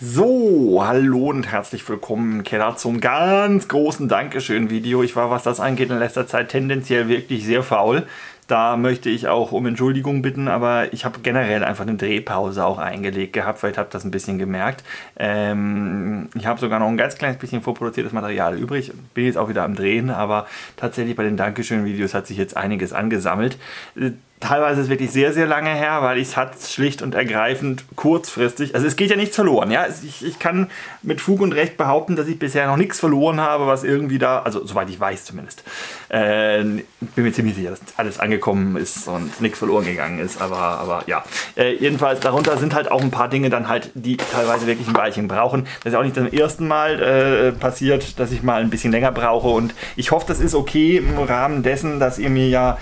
So, hallo und herzlich willkommen Keller zum ganz großen Dankeschön-Video. Ich war, was das angeht, in letzter Zeit tendenziell wirklich sehr faul. Da möchte ich auch um Entschuldigung bitten, aber ich habe generell einfach eine Drehpause auch eingelegt gehabt. Vielleicht habt ihr das ein bisschen gemerkt. Ähm, ich habe sogar noch ein ganz kleines bisschen vorproduziertes Material übrig. Bin jetzt auch wieder am Drehen, aber tatsächlich bei den Dankeschön-Videos hat sich jetzt einiges angesammelt. Teilweise ist es wirklich sehr, sehr lange her, weil ich es hat schlicht und ergreifend kurzfristig, also es geht ja nichts verloren, ja. Ich, ich kann mit Fug und Recht behaupten, dass ich bisher noch nichts verloren habe, was irgendwie da, also soweit ich weiß zumindest. Äh, bin mir ziemlich sicher, dass alles angekommen ist und nichts verloren gegangen ist, aber, aber ja. Äh, jedenfalls, darunter sind halt auch ein paar Dinge dann halt, die teilweise wirklich ein Weilchen brauchen. Das ist auch nicht zum ersten Mal äh, passiert, dass ich mal ein bisschen länger brauche und ich hoffe, das ist okay im Rahmen dessen, dass ihr mir ja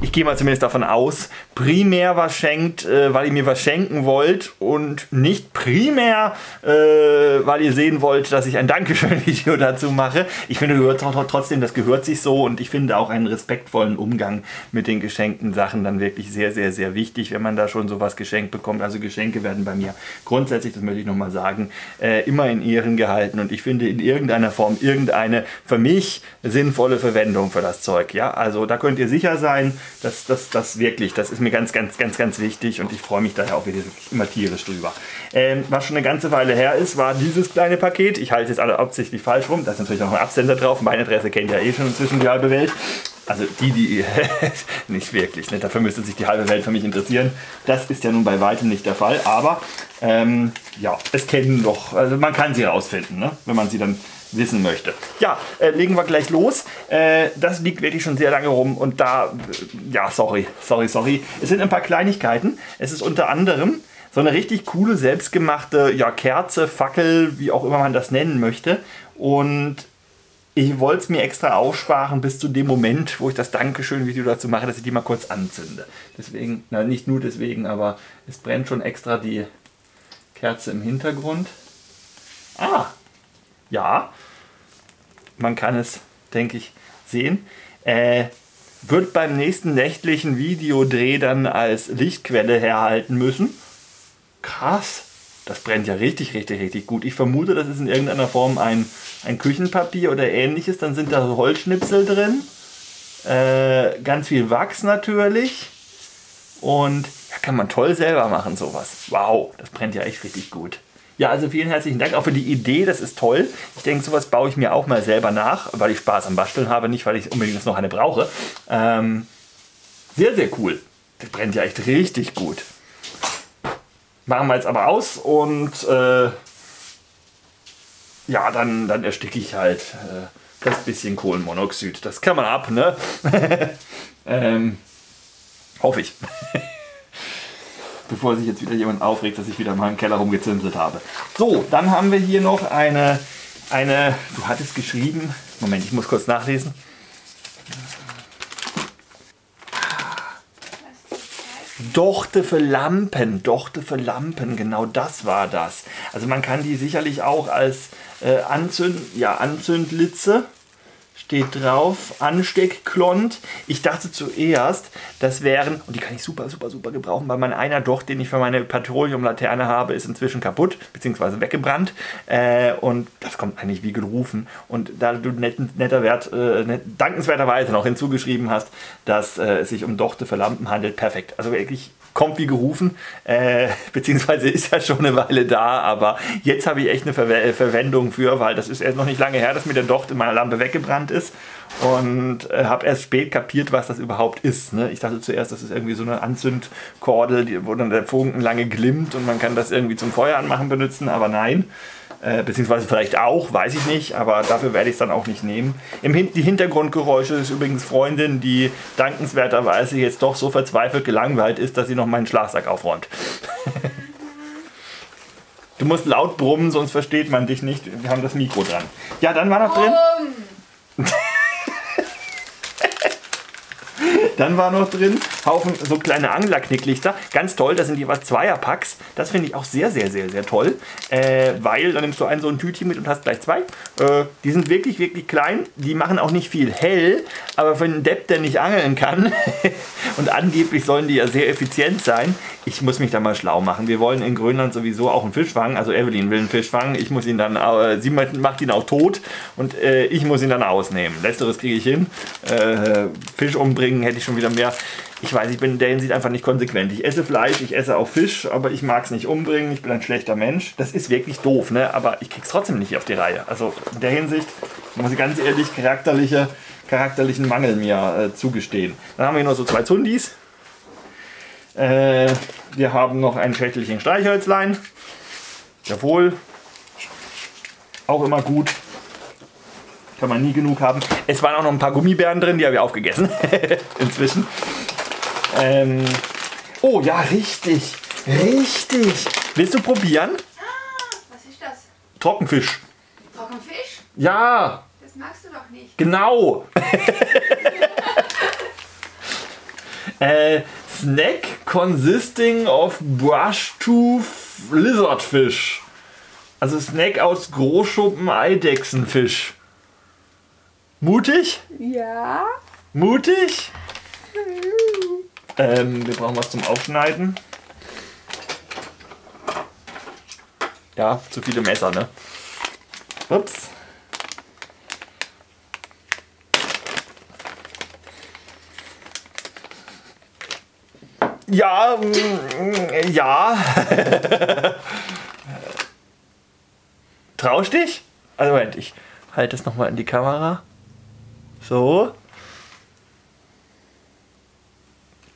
ich gehe mal zumindest davon aus, primär was schenkt, äh, weil ihr mir was schenken wollt und nicht primär, äh, weil ihr sehen wollt, dass ich ein Dankeschön-Video dazu mache. Ich finde gehört trotzdem, das gehört sich so und ich finde auch einen respektvollen Umgang mit den geschenkten Sachen dann wirklich sehr, sehr, sehr wichtig, wenn man da schon sowas geschenkt bekommt. Also Geschenke werden bei mir grundsätzlich, das möchte ich nochmal sagen, äh, immer in Ehren gehalten und ich finde in irgendeiner Form irgendeine für mich sinnvolle Verwendung für das Zeug. Ja, also da könnt ihr sicher sein, das, das, das wirklich, das ist mir ganz, ganz, ganz, ganz wichtig und ich freue mich daher auch wieder immer tierisch drüber. Ähm, was schon eine ganze Weile her ist, war dieses kleine Paket. Ich halte es jetzt alle absichtlich falsch rum. Da ist natürlich noch ein Absender drauf. Meine Adresse kennt ja eh schon inzwischen die halbe Welt. Also die, die nicht wirklich. Ne? Dafür müsste sich die halbe Welt für mich interessieren. Das ist ja nun bei weitem nicht der Fall. Aber ähm, ja, es kennen doch, also man kann sie herausfinden, ne? wenn man sie dann wissen möchte. Ja, äh, legen wir gleich los. Äh, das liegt wirklich schon sehr lange rum und da, äh, ja, sorry, sorry, sorry. Es sind ein paar Kleinigkeiten. Es ist unter anderem so eine richtig coole, selbstgemachte ja, Kerze, Fackel, wie auch immer man das nennen möchte. Und ich wollte es mir extra aufsparen bis zu dem Moment, wo ich das Dankeschön-Video dazu mache, dass ich die mal kurz anzünde. Deswegen, na nicht nur deswegen, aber es brennt schon extra die Kerze im Hintergrund. Ah, ja, man kann es, denke ich, sehen. Äh, wird beim nächsten nächtlichen Videodreh dann als Lichtquelle herhalten müssen. Krass, das brennt ja richtig, richtig, richtig gut. Ich vermute, das ist in irgendeiner Form ein, ein Küchenpapier oder ähnliches. Dann sind da Holzschnipsel drin. Äh, ganz viel Wachs natürlich. Und ja, kann man toll selber machen, sowas. Wow, das brennt ja echt richtig gut. Ja, also vielen herzlichen Dank auch für die Idee, das ist toll. Ich denke, sowas baue ich mir auch mal selber nach, weil ich Spaß am Basteln habe, nicht weil ich unbedingt noch eine brauche. Ähm, sehr, sehr cool. Das brennt ja echt richtig gut. Machen wir jetzt aber aus und äh, ja, dann, dann ersticke ich halt äh, das bisschen Kohlenmonoxid. Das kann man ab, ne? ähm, hoffe ich. bevor sich jetzt wieder jemand aufregt, dass ich wieder mal im Keller rumgezündet habe. So, dann haben wir hier noch eine, eine, du hattest geschrieben, Moment, ich muss kurz nachlesen. Dochte für Lampen, Dochte für Lampen, genau das war das. Also man kann die sicherlich auch als äh, Anzünd, ja, Anzündlitze steht drauf, Ansteckklont. Ich dachte zuerst, das wären, und die kann ich super, super, super gebrauchen, weil mein einer Docht, den ich für meine Petroleumlaterne habe, ist inzwischen kaputt, beziehungsweise weggebrannt. Äh, und das kommt eigentlich wie gerufen. Und da du net, netter Wert, äh, net, dankenswerterweise noch hinzugeschrieben hast, dass äh, es sich um Dochte für Lampen handelt, perfekt. Also wirklich kommt wie gerufen, äh, beziehungsweise ist ja schon eine Weile da, aber jetzt habe ich echt eine Ver äh, Verwendung für, weil das ist erst noch nicht lange her, dass mir der Docht in meiner Lampe weggebrannt ist und äh, habe erst spät kapiert, was das überhaupt ist. Ne? Ich dachte zuerst, das ist irgendwie so eine Anzündkordel, die, wo dann der Funken lange glimmt und man kann das irgendwie zum Feuer anmachen benutzen, aber nein. Äh, beziehungsweise vielleicht auch, weiß ich nicht, aber dafür werde ich es dann auch nicht nehmen. Im Hin die Hintergrundgeräusche ist übrigens Freundin, die dankenswerterweise jetzt doch so verzweifelt gelangweilt ist, dass sie noch meinen Schlafsack aufräumt. du musst laut brummen, sonst versteht man dich nicht. Wir haben das Mikro dran. Ja, dann war noch drin. dann war noch drin Haufen so kleine Anglerknicklichter. Ganz toll, das sind jeweils Zweierpacks. Das finde ich auch sehr, sehr, sehr, sehr toll. Äh, weil dann nimmst du ein so ein Tütchen mit und hast gleich zwei. Äh, die sind wirklich, wirklich klein. Die machen auch nicht viel hell. Aber für einen Depp, der nicht angeln kann, und angeblich sollen die ja sehr effizient sein, ich muss mich da mal schlau machen. Wir wollen in Grönland sowieso auch einen Fisch fangen. Also Evelyn will einen Fisch fangen. Ich muss ihn dann, äh, sie macht ihn auch tot und äh, ich muss ihn dann ausnehmen. Letzteres kriege ich hin. Äh, Fisch umbringen hätte ich schon wieder mehr. Ich weiß, ich bin in der Hinsicht einfach nicht konsequent. Ich esse Fleisch, ich esse auch Fisch, aber ich mag es nicht umbringen. Ich bin ein schlechter Mensch. Das ist wirklich doof, ne? aber ich krieg's trotzdem nicht auf die Reihe. Also in der Hinsicht muss ich ganz ehrlich charakterliche, charakterlichen Mangel mir äh, zugestehen. Dann haben wir hier noch so zwei Zundis. Äh, wir haben noch ein Schächtelchen Streichhölzlein. Jawohl. Auch immer gut. Kann man nie genug haben. Es waren auch noch ein paar Gummibären drin, die habe ich aufgegessen. Inzwischen. Ähm, oh ja, richtig. Richtig. Willst du probieren? Ah, was ist das? Trockenfisch. Trockenfisch? Ja, Das magst du doch nicht. genau. äh, snack consisting of brushtooth lizardfish. Also Snack aus Großschuppen Eidechsenfisch. Mutig? Ja. Mutig? Ähm, wir brauchen was zum Aufschneiden. Ja, zu viele Messer, ne? Ups. Ja, mm, ja. Trausch dich? Also Moment, ich halte es nochmal in die Kamera. So.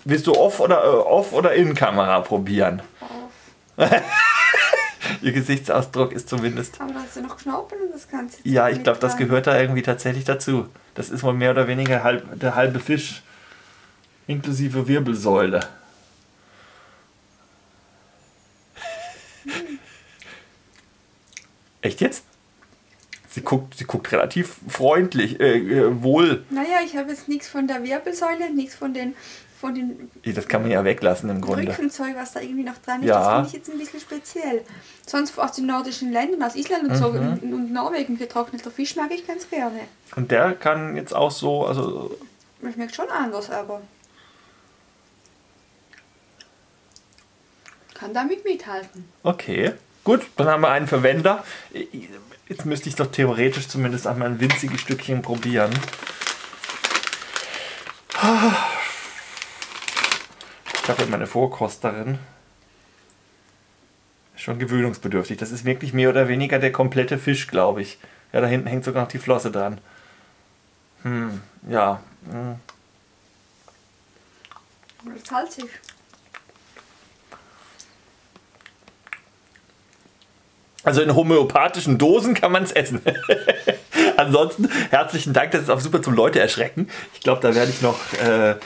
Willst du off oder äh, off oder in Kamera probieren? Auf. Ihr Gesichtsausdruck ist zumindest. Aber da hast du noch Knorpel und das jetzt Ja, ich glaube, das gehört da irgendwie tatsächlich dazu. Das ist wohl mehr oder weniger halb, der halbe Fisch. Inklusive Wirbelsäule. Echt jetzt? Sie guckt, sie guckt relativ freundlich, äh, äh, wohl. Naja, ich habe jetzt nichts von der Wirbelsäule, nichts von den, von den Das kann man ja weglassen im Grunde. Rückenzeug, was da irgendwie noch dran ist. Ja. Das finde ich jetzt ein bisschen speziell. Sonst aus den nordischen Ländern, aus Island und so Mhm. und, und Norwegen getrockneter Fisch mag ich ganz gerne. Und der kann jetzt auch so, also Das schmeckt schon anders, aber kann damit mithalten. Okay, gut, dann haben wir einen Verwender. Jetzt müsste ich doch theoretisch zumindest einmal ein winziges Stückchen probieren. Ich habe meine Vorkosterin. Schon gewöhnungsbedürftig. Das ist wirklich mehr oder weniger der komplette Fisch, glaube ich. Ja, da hinten hängt sogar noch die Flosse dran. Hm, ja. Hm. Salzig. Also in homöopathischen Dosen kann man es essen. Ansonsten herzlichen Dank, das ist auch super zum Leute erschrecken. Ich glaube, da werde ich noch. Äh,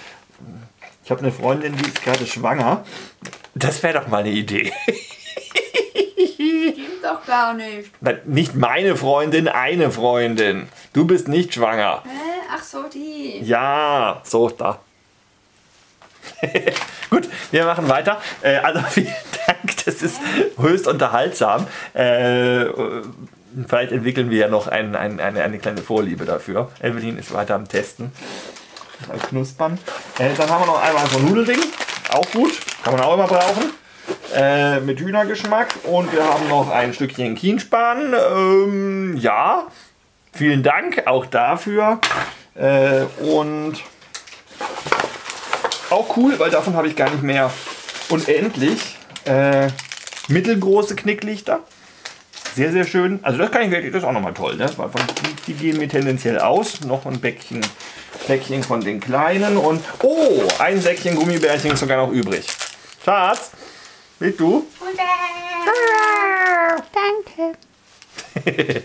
ich habe eine Freundin, die ist gerade schwanger. Das wäre doch mal eine Idee. Stimmt doch gar nicht. Nicht meine Freundin, eine Freundin. Du bist nicht schwanger. Hä? Ach so, die. Ja, so, da. Wir machen weiter. Äh, also vielen Dank, das ist höchst unterhaltsam. Äh, vielleicht entwickeln wir ja noch ein, ein, eine, eine kleine Vorliebe dafür. Evelyn ist weiter am Testen. Mal knuspern. Äh, dann haben wir noch einmal so ein Nudelding. Auch gut, kann man auch immer brauchen. Äh, mit Hühnergeschmack. Und wir haben noch ein Stückchen Kienspan. Ähm, ja, vielen Dank auch dafür. Äh, und auch cool, weil davon habe ich gar nicht mehr. Und endlich äh, mittelgroße Knicklichter. Sehr, sehr schön. Also das kann ich wirklich, das ist auch nochmal toll. Ne? Die, die gehen mir tendenziell aus. Noch ein Päckchen, Päckchen von den kleinen. Und oh, ein Säckchen Gummibärchen ist sogar noch übrig. Schatz, willst du? Danke.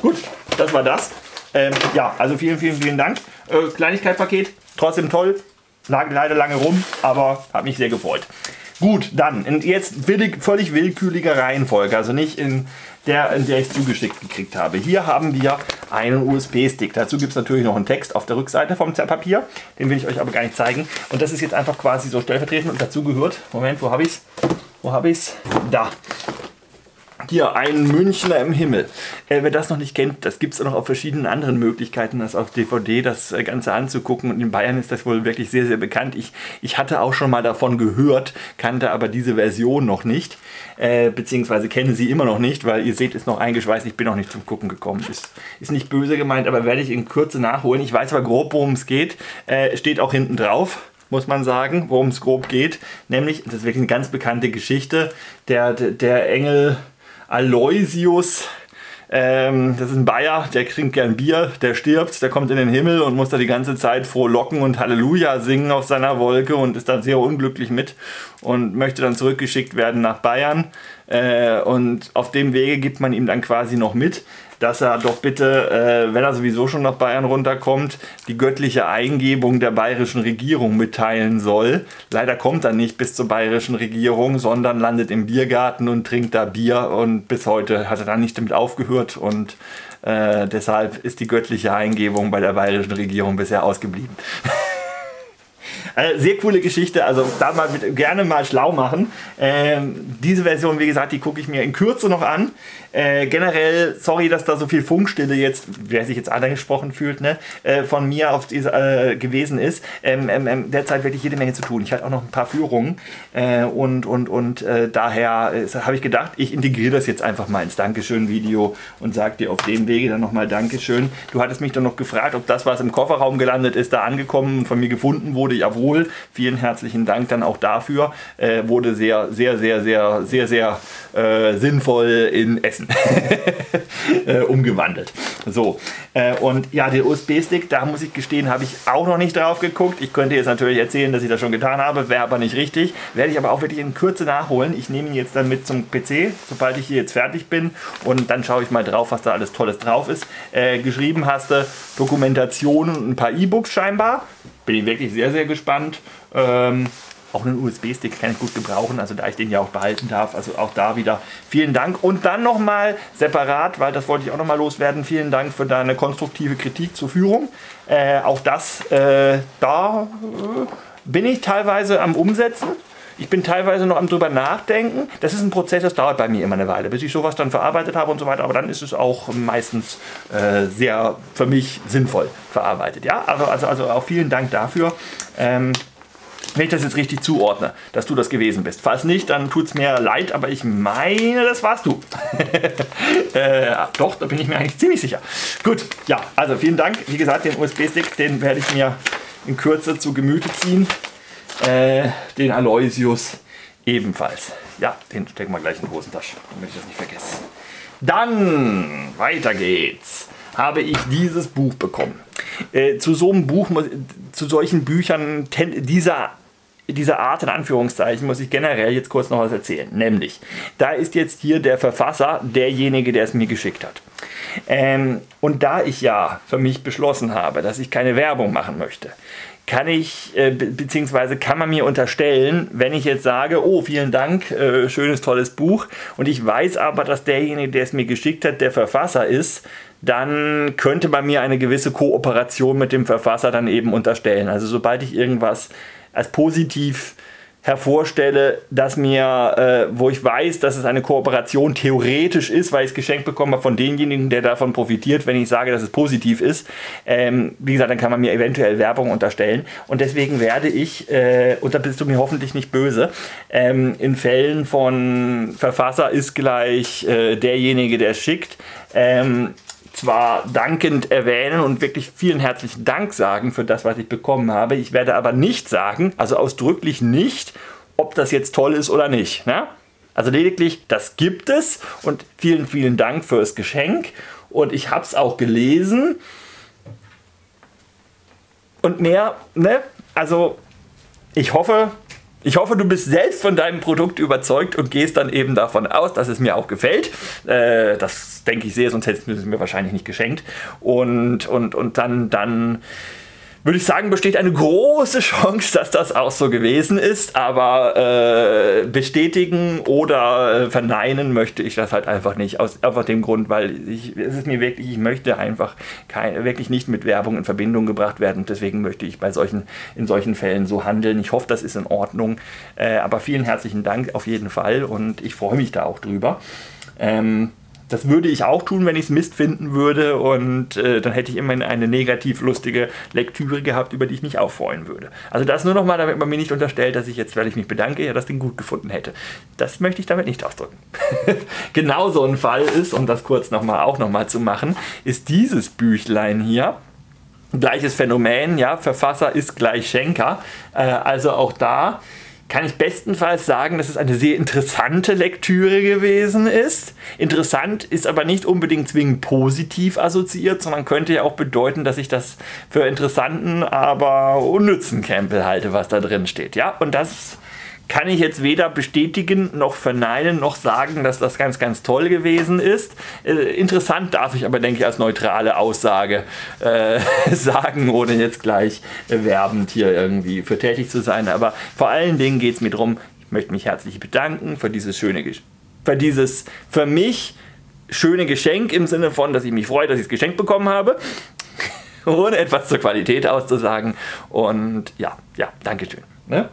Gut, das war das. Ähm, ja, also vielen, vielen, vielen Dank. Äh, Kleinigkeitspaket, trotzdem toll. Lag leider lange rum, aber hat mich sehr gefreut. Gut, dann in jetzt willig, völlig willkürlicher Reihenfolge, also nicht in der, in der ich zugeschickt gekriegt habe. Hier haben wir einen USB-Stick. Dazu gibt es natürlich noch einen Text auf der Rückseite vom Papier. Den will ich euch aber gar nicht zeigen. Und das ist jetzt einfach quasi so stellvertretend und dazu gehört. Moment, wo habe ich es? Wo habe ich es? Da. Hier, ein Münchner im Himmel. Äh, wer das noch nicht kennt, das gibt es auch noch auf verschiedenen anderen Möglichkeiten, als auf DVD das äh, Ganze anzugucken. Und in Bayern ist das wohl wirklich sehr, sehr bekannt. Ich, ich hatte auch schon mal davon gehört, kannte aber diese Version noch nicht. Äh, beziehungsweise kenne sie immer noch nicht, weil ihr seht, ist noch eingeschweißt. Ich bin noch nicht zum Gucken gekommen. Ist, ist nicht böse gemeint, aber werde ich in Kürze nachholen. Ich weiß aber grob, worum es geht. Äh, steht auch hinten drauf muss man sagen, worum es grob geht. Nämlich, das ist wirklich eine ganz bekannte Geschichte, der, der Engel Aloysius, ähm, das ist ein Bayer, der trinkt gern Bier, der stirbt, der kommt in den Himmel und muss da die ganze Zeit frohlocken und Halleluja singen auf seiner Wolke und ist dann sehr unglücklich mit und möchte dann zurückgeschickt werden nach Bayern. Äh, und auf dem Wege gibt man ihm dann quasi noch mit, dass er doch bitte, äh, wenn er sowieso schon nach Bayern runterkommt, die göttliche Eingebung der bayerischen Regierung mitteilen soll. Leider kommt er nicht bis zur bayerischen Regierung, sondern landet im Biergarten und trinkt da Bier und bis heute hat er dann nicht damit aufgehört und äh, deshalb ist die göttliche Eingebung bei der bayerischen Regierung bisher ausgeblieben. Äh, sehr coole Geschichte, also da mal mit, gerne mal schlau machen. Ähm, diese Version, wie gesagt, die gucke ich mir in Kürze noch an. Äh, generell, sorry, dass da so viel Funkstille jetzt, wer sich jetzt angesprochen fühlt, ne, äh, von mir auf diese, äh, gewesen ist. Ähm, ähm, ähm, derzeit wirklich jede Menge zu tun. Ich hatte auch noch ein paar Führungen äh, und, und, und äh, daher habe ich gedacht, ich integriere das jetzt einfach mal ins Dankeschön-Video und sage dir auf dem Wege dann nochmal Dankeschön. Du hattest mich dann noch gefragt, ob das, was im Kofferraum gelandet ist, da angekommen und von mir gefunden wurde. Jawohl, vielen herzlichen Dank dann auch dafür. wurde sehr, sehr, sehr, sehr, sehr, sehr, sehr sinnvoll in Essen äh, umgewandelt. So, äh, und ja, der USB-Stick, da muss ich gestehen, habe ich auch noch nicht drauf geguckt. Ich könnte jetzt natürlich erzählen, dass ich das schon getan habe, wäre aber nicht richtig. Werde ich aber auch wirklich in Kürze nachholen. Ich nehme ihn jetzt dann mit zum PC, sobald ich hier jetzt fertig bin und dann schaue ich mal drauf, was da alles Tolles drauf ist. Äh, geschrieben hast du Dokumentationen und ein paar E-Books scheinbar. Bin ich wirklich sehr, sehr gespannt. Ähm, auch einen USB-Stick kann ich gut gebrauchen, also da ich den ja auch behalten darf. Also auch da wieder vielen Dank. Und dann nochmal separat, weil das wollte ich auch nochmal loswerden, vielen Dank für deine konstruktive Kritik zur Führung. Äh, auch das, äh, da äh, bin ich teilweise am Umsetzen. Ich bin teilweise noch am drüber nachdenken. Das ist ein Prozess, das dauert bei mir immer eine Weile, bis ich sowas dann verarbeitet habe und so weiter. Aber dann ist es auch meistens äh, sehr für mich sinnvoll verarbeitet. Ja, also, also, also auch vielen Dank dafür. Ähm, wenn ich das jetzt richtig zuordne, dass du das gewesen bist. Falls nicht, dann tut es mir leid, aber ich meine, das warst du. äh, doch, da bin ich mir eigentlich ziemlich sicher. Gut, ja, also vielen Dank. Wie gesagt, den USB-Stick, den werde ich mir in Kürze zu Gemüte ziehen. Äh, den Aloysius ebenfalls. Ja, den stecken wir gleich in die Hosentasche, damit ich das nicht vergesse. Dann, weiter geht's habe ich dieses Buch bekommen. Äh, zu so einem Buch, zu solchen Büchern dieser dieser Art in Anführungszeichen muss ich generell jetzt kurz noch was erzählen. Nämlich, da ist jetzt hier der Verfasser derjenige, der es mir geschickt hat. Ähm, und da ich ja für mich beschlossen habe, dass ich keine Werbung machen möchte, kann ich, äh, beziehungsweise kann man mir unterstellen, wenn ich jetzt sage, oh, vielen Dank, äh, schönes, tolles Buch, und ich weiß aber, dass derjenige, der es mir geschickt hat, der Verfasser ist, dann könnte man mir eine gewisse Kooperation mit dem Verfasser dann eben unterstellen. Also sobald ich irgendwas als positiv hervorstelle, dass mir, äh, wo ich weiß, dass es eine Kooperation theoretisch ist, weil ich es geschenkt bekomme von demjenigen, der davon profitiert, wenn ich sage, dass es positiv ist. Ähm, wie gesagt, dann kann man mir eventuell Werbung unterstellen. Und deswegen werde ich, äh, und da bist du mir hoffentlich nicht böse, ähm, in Fällen von Verfasser ist gleich äh, derjenige, der schickt, ähm, zwar dankend erwähnen und wirklich vielen herzlichen Dank sagen für das, was ich bekommen habe. Ich werde aber nicht sagen, also ausdrücklich nicht, ob das jetzt toll ist oder nicht. Ne? Also lediglich, das gibt es und vielen, vielen Dank fürs Geschenk. Und ich habe es auch gelesen. Und mehr, ne? Also ich hoffe, ich hoffe, du bist selbst von deinem Produkt überzeugt und gehst dann eben davon aus, dass es mir auch gefällt. Äh, das denke ich sehr, sonst hättest du es mir wahrscheinlich nicht geschenkt. Und, und, und dann, dann würde ich sagen, besteht eine große Chance, dass das auch so gewesen ist. Aber äh, bestätigen oder äh, verneinen möchte ich das halt einfach nicht. Aus einfach dem Grund, weil ich, es ist mir wirklich, ich möchte einfach kein, wirklich nicht mit Werbung in Verbindung gebracht werden. Deswegen möchte ich bei solchen, in solchen Fällen so handeln. Ich hoffe, das ist in Ordnung. Äh, aber vielen herzlichen Dank auf jeden Fall und ich freue mich da auch drüber. Ähm, das würde ich auch tun, wenn ich es Mist finden würde und äh, dann hätte ich immerhin eine negativ lustige Lektüre gehabt, über die ich mich auch freuen würde. Also das nur nochmal, damit man mir nicht unterstellt, dass ich jetzt, weil ich mich bedanke, ja das Ding gut gefunden hätte. Das möchte ich damit nicht ausdrücken. genau so ein Fall ist, um das kurz nochmal auch nochmal zu machen, ist dieses Büchlein hier. Gleiches Phänomen, ja, Verfasser ist gleich Schenker. Äh, also auch da kann ich bestenfalls sagen, dass es eine sehr interessante Lektüre gewesen ist. Interessant ist aber nicht unbedingt zwingend positiv assoziiert, sondern könnte ja auch bedeuten, dass ich das für interessanten, aber unnützen Krempel halte, was da drin steht. Ja, und das kann ich jetzt weder bestätigen noch verneinen noch sagen, dass das ganz, ganz toll gewesen ist. Äh, interessant darf ich aber, denke ich, als neutrale Aussage äh, sagen, ohne jetzt gleich werbend hier irgendwie für tätig zu sein. Aber vor allen Dingen geht es mir darum, ich möchte mich herzlich bedanken für dieses schöne, für dieses für mich schöne Geschenk im Sinne von, dass ich mich freue, dass ich es geschenkt bekommen habe ohne etwas zur Qualität auszusagen. Und ja, ja, Dankeschön. Ne?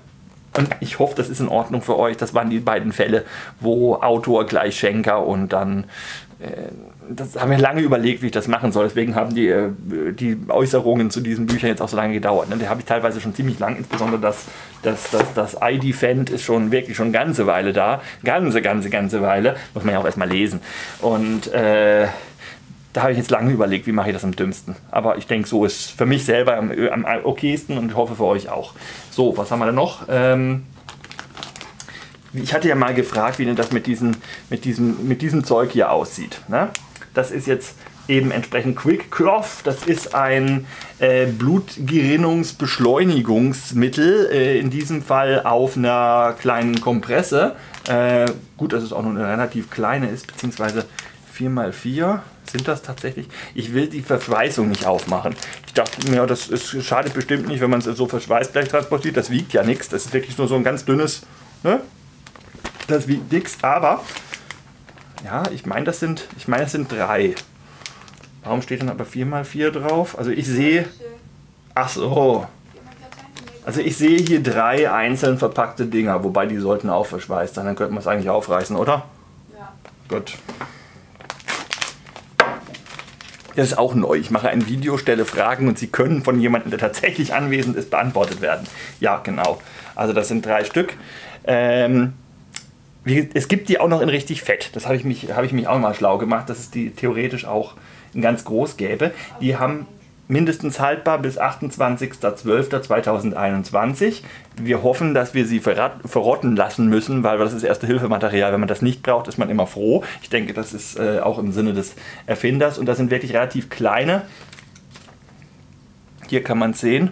Und ich hoffe, das ist in Ordnung für euch. Das waren die beiden Fälle, wo Autor gleich Schenker und dann. Äh, das haben wir lange überlegt, wie ich das machen soll. Deswegen haben die, äh, die Äußerungen zu diesen Büchern jetzt auch so lange gedauert. Ne? Die habe ich teilweise schon ziemlich lang, insbesondere das, das, das, das ID-Fend ist schon wirklich schon eine ganze Weile da. Ganze, ganze, ganze Weile. Muss man ja auch erstmal lesen. Und äh, da habe ich jetzt lange überlegt, wie mache ich das am dümmsten. Aber ich denke, so ist für mich selber am, am okaysten und ich hoffe für euch auch. So, was haben wir denn noch? Ähm, ich hatte ja mal gefragt, wie denn das mit, diesen, mit, diesem, mit diesem Zeug hier aussieht. Ne? Das ist jetzt eben entsprechend Quick Cloth. Das ist ein äh, Blutgerinnungsbeschleunigungsmittel, äh, in diesem Fall auf einer kleinen Kompresse. Äh, gut, dass es auch nur eine relativ kleine ist, beziehungsweise 4x4 sind das tatsächlich? Ich will die Verschweißung nicht aufmachen. Ich dachte mir, das ist, schadet bestimmt nicht, wenn man es so verschweißt gleich transportiert. Das wiegt ja nichts. Das ist wirklich nur so ein ganz dünnes. Ne? Das wiegt nichts. Aber ja, ich meine, das sind, ich meine, das sind drei. Warum steht dann aber 4x4 drauf? Also ich sehe. Ach so. Also ich sehe hier drei einzeln verpackte Dinger, wobei die sollten auch verschweißt sein. Dann könnte man es eigentlich aufreißen, oder? Ja. Gut. Das ist auch neu. Ich mache ein Video, stelle Fragen und sie können von jemandem, der tatsächlich anwesend ist, beantwortet werden. Ja, genau. Also das sind drei Stück. Ähm, es gibt die auch noch in richtig fett. Das habe ich, mich, hab ich mich auch mal schlau gemacht, dass es die theoretisch auch in ganz groß gäbe. Die haben mindestens haltbar bis 28.12.2021. Wir hoffen, dass wir sie verrotten lassen müssen, weil das ist Erste-Hilfematerial. Wenn man das nicht braucht, ist man immer froh. Ich denke, das ist äh, auch im Sinne des Erfinders. Und das sind wirklich relativ kleine. Hier kann man es sehen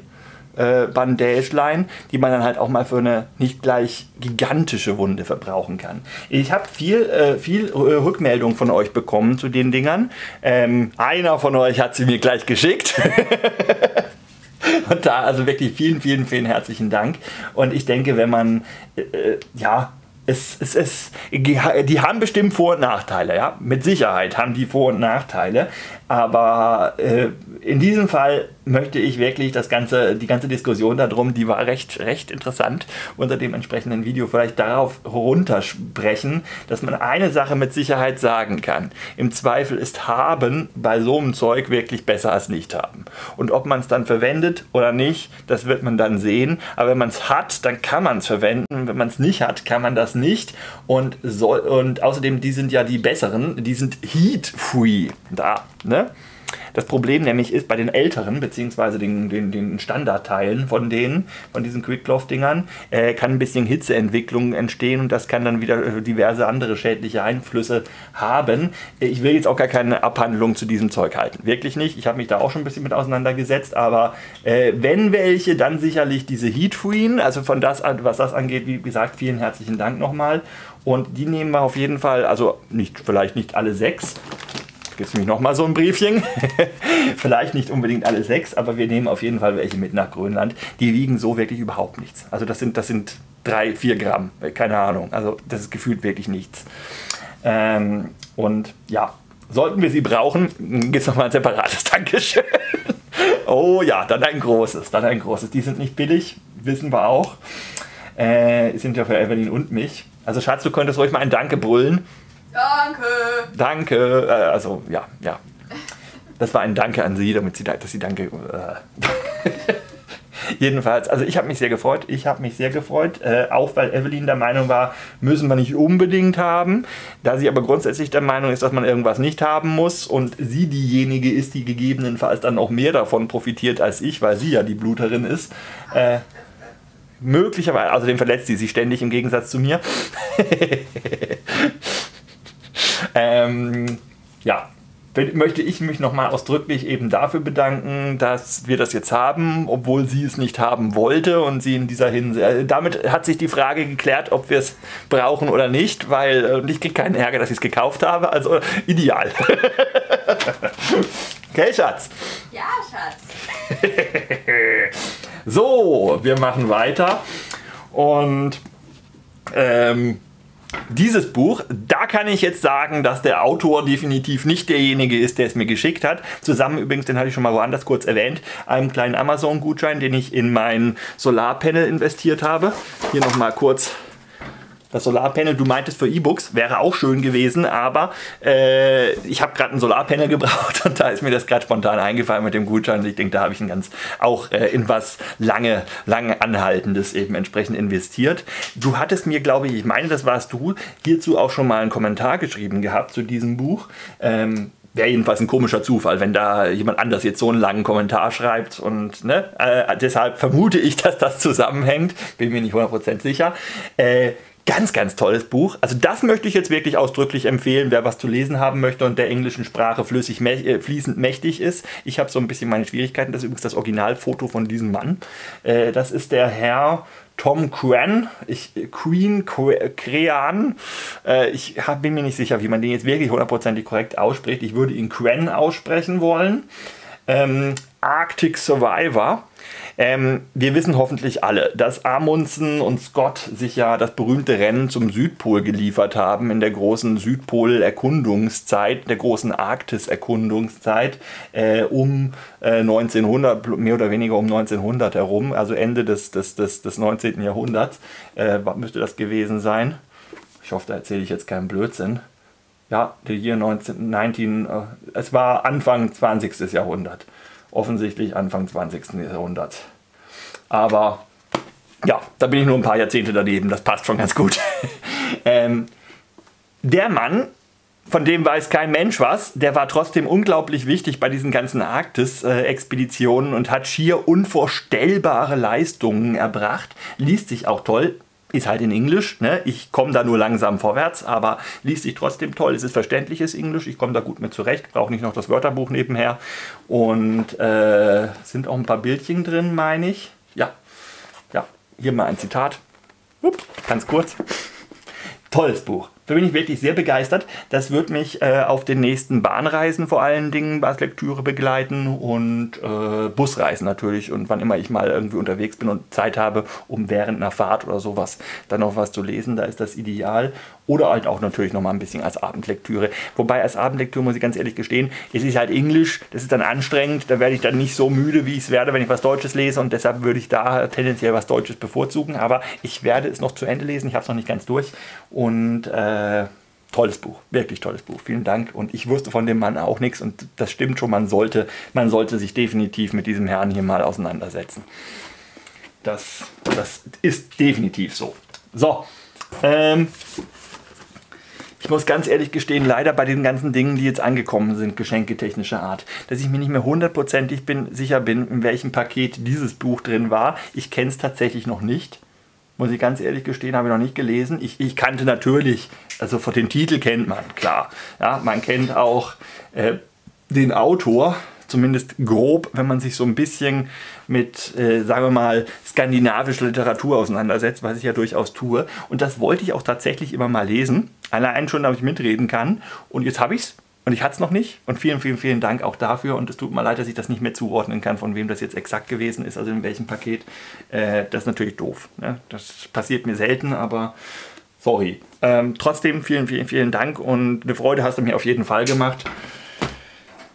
äh, Bandagelein, die man dann halt auch mal für eine nicht gleich gigantische Wunde verbrauchen kann. Ich habe viel, äh, viel äh, Rückmeldung von euch bekommen zu den Dingern. Ähm, einer von euch hat sie mir gleich geschickt. Und da also wirklich vielen, vielen, vielen herzlichen Dank. Und ich denke, wenn man äh, äh ja es, es, es, die haben bestimmt Vor- und Nachteile, ja. Mit Sicherheit haben die Vor- und Nachteile. Aber äh, in diesem Fall möchte ich wirklich das ganze, die ganze Diskussion darum, die war recht, recht interessant, unter dem entsprechenden Video vielleicht darauf runtersprechen, dass man eine Sache mit Sicherheit sagen kann. Im Zweifel ist haben bei so einem Zeug wirklich besser als nicht haben. Und ob man es dann verwendet oder nicht, das wird man dann sehen. Aber wenn man es hat, dann kann man es verwenden. Wenn man es nicht hat, kann man das nicht. Und, soll, und außerdem, die sind ja die besseren, die sind heat-free. Da, ne? Das Problem nämlich ist bei den älteren, beziehungsweise den, den, den Standardteilen von denen, von diesen Quickcloth-Dingern, äh, kann ein bisschen Hitzeentwicklung entstehen und das kann dann wieder äh, diverse andere schädliche Einflüsse haben. Ich will jetzt auch gar keine Abhandlung zu diesem Zeug halten. Wirklich nicht. Ich habe mich da auch schon ein bisschen mit auseinandergesetzt, aber äh, wenn welche, dann sicherlich diese Heat-Freen, also von das, was das angeht, wie gesagt, vielen herzlichen Dank nochmal. Und die nehmen wir auf jeden Fall, also nicht, vielleicht nicht alle sechs, gibt es nämlich nochmal so ein Briefchen. Vielleicht nicht unbedingt alle sechs, aber wir nehmen auf jeden Fall welche mit nach Grönland. Die wiegen so wirklich überhaupt nichts. Also das sind, das sind drei, vier Gramm, keine Ahnung. Also das ist gefühlt wirklich nichts. Ähm, und ja, sollten wir sie brauchen, gibt es nochmal ein separates Dankeschön. oh ja, dann ein großes, dann ein großes. Die sind nicht billig, wissen wir auch. Äh, sind ja für Evelyn und mich. Also Schatz, du könntest ruhig mal ein Danke brüllen. Danke. Danke. Äh, also ja, ja. Das war ein Danke an Sie, damit Sie, dass Sie Danke. Äh. Jedenfalls, also ich habe mich sehr gefreut. Ich habe mich sehr gefreut, äh, auch weil Evelyn der Meinung war, müssen wir nicht unbedingt haben. Da sie aber grundsätzlich der Meinung ist, dass man irgendwas nicht haben muss und sie diejenige ist, die gegebenenfalls dann auch mehr davon profitiert als ich, weil sie ja die Bluterin ist. Äh, möglicherweise, außerdem verletzt sie sich ständig im Gegensatz zu mir. ähm, ja, möchte ich mich nochmal ausdrücklich eben dafür bedanken, dass wir das jetzt haben, obwohl sie es nicht haben wollte und sie in dieser Hinsicht. Äh, damit hat sich die Frage geklärt, ob wir es brauchen oder nicht, weil äh, ich kriege keinen Ärger, dass ich es gekauft habe. Also ideal. okay, Schatz? Ja, Schatz. so, wir machen weiter und ähm, dieses Buch, da kann ich jetzt sagen, dass der Autor definitiv nicht derjenige ist, der es mir geschickt hat. Zusammen übrigens, den hatte ich schon mal woanders kurz erwähnt, einem kleinen Amazon-Gutschein, den ich in mein Solarpanel investiert habe. Hier nochmal kurz das Solarpanel, du meintest für E-Books, wäre auch schön gewesen, aber äh, ich habe gerade ein Solarpanel gebraucht und da ist mir das gerade spontan eingefallen mit dem Gutschein. Ich denke, da habe ich ein ganz auch äh, in was lange, lange anhaltendes eben entsprechend investiert. Du hattest mir, glaube ich, ich meine, das warst du, hierzu auch schon mal einen Kommentar geschrieben gehabt zu diesem Buch. Ähm, Wäre jedenfalls ein komischer Zufall, wenn da jemand anders jetzt so einen langen Kommentar schreibt. Und ne, äh, deshalb vermute ich, dass das zusammenhängt. Bin mir nicht 100% sicher. Äh, Ganz, ganz tolles Buch. Also das möchte ich jetzt wirklich ausdrücklich empfehlen, wer was zu lesen haben möchte und der englischen Sprache flüssig, äh, fließend mächtig ist. Ich habe so ein bisschen meine Schwierigkeiten. Das ist übrigens das Originalfoto von diesem Mann. Äh, das ist der Herr Tom Cran, ich, Queen Crean. Äh, ich hab, bin mir nicht sicher, wie man den jetzt wirklich hundertprozentig korrekt ausspricht. Ich würde ihn Cran aussprechen wollen. Ähm, Arctic Survivor. Ähm, wir wissen hoffentlich alle, dass Amundsen und Scott sich ja das berühmte Rennen zum Südpol geliefert haben in der großen Südpol-Erkundungszeit, der großen Arktis-Erkundungszeit äh, um äh, 1900, mehr oder weniger um 1900 herum, also Ende des, des, des, des 19. Jahrhunderts. Äh, was müsste das gewesen sein? Ich hoffe, da erzähle ich jetzt keinen Blödsinn. Ja, der Jahr 19, 19, äh, es war Anfang 20. Jahrhundert offensichtlich Anfang 20. Jahrhunderts. Aber ja, da bin ich nur ein paar Jahrzehnte daneben, das passt schon ganz gut. ähm, der Mann, von dem weiß kein Mensch was, der war trotzdem unglaublich wichtig bei diesen ganzen Arktis-Expeditionen und hat schier unvorstellbare Leistungen erbracht. Liest sich auch toll, ist halt in Englisch. Ne? Ich komme da nur langsam vorwärts, aber liest sich trotzdem toll. Es ist verständliches Englisch. Ich komme da gut mit zurecht. Brauche nicht noch das Wörterbuch nebenher. Und äh, sind auch ein paar Bildchen drin, meine ich. Ja, ja. Hier mal ein Zitat. Upp, ganz kurz. Tolles Buch. Da bin ich wirklich sehr begeistert. Das wird mich äh, auf den nächsten Bahnreisen vor allen Dingen als Lektüre begleiten und äh, Busreisen natürlich. Und wann immer ich mal irgendwie unterwegs bin und Zeit habe, um während einer Fahrt oder sowas dann noch was zu lesen, da ist das ideal. Oder halt auch natürlich noch mal ein bisschen als Abendlektüre. Wobei als Abendlektüre muss ich ganz ehrlich gestehen, es ist halt Englisch, das ist dann anstrengend, da werde ich dann nicht so müde, wie ich es werde, wenn ich was Deutsches lese und deshalb würde ich da tendenziell was Deutsches bevorzugen. Aber ich werde es noch zu Ende lesen, ich habe es noch nicht ganz durch und äh, tolles Buch, wirklich tolles Buch. Vielen Dank. Und ich wusste von dem Mann auch nichts und das stimmt schon, man sollte, man sollte sich definitiv mit diesem Herrn hier mal auseinandersetzen. Das, das ist definitiv so. So, ähm, ich muss ganz ehrlich gestehen, leider bei den ganzen Dingen, die jetzt angekommen sind, geschenketechnischer Art, dass ich mir nicht mehr hundertprozentig bin, sicher bin, in welchem Paket dieses Buch drin war. Ich kenne es tatsächlich noch nicht. Muss ich ganz ehrlich gestehen, habe ich noch nicht gelesen. Ich, ich kannte natürlich, also von den Titel kennt man, klar. Ja, man kennt auch äh, den Autor, zumindest grob, wenn man sich so ein bisschen mit, äh, sagen wir mal, skandinavischer Literatur auseinandersetzt, was ich ja durchaus tue. Und das wollte ich auch tatsächlich immer mal lesen. Allein schon, damit ich mitreden kann. Und jetzt habe ich es. Und ich hatte es noch nicht. Und vielen, vielen, vielen Dank auch dafür. Und es tut mir leid, dass ich das nicht mehr zuordnen kann, von wem das jetzt exakt gewesen ist, also in welchem Paket. Äh, das ist natürlich doof. Ne? Das passiert mir selten, aber sorry. Ähm, trotzdem vielen, vielen, vielen Dank. Und eine Freude hast du mir auf jeden Fall gemacht.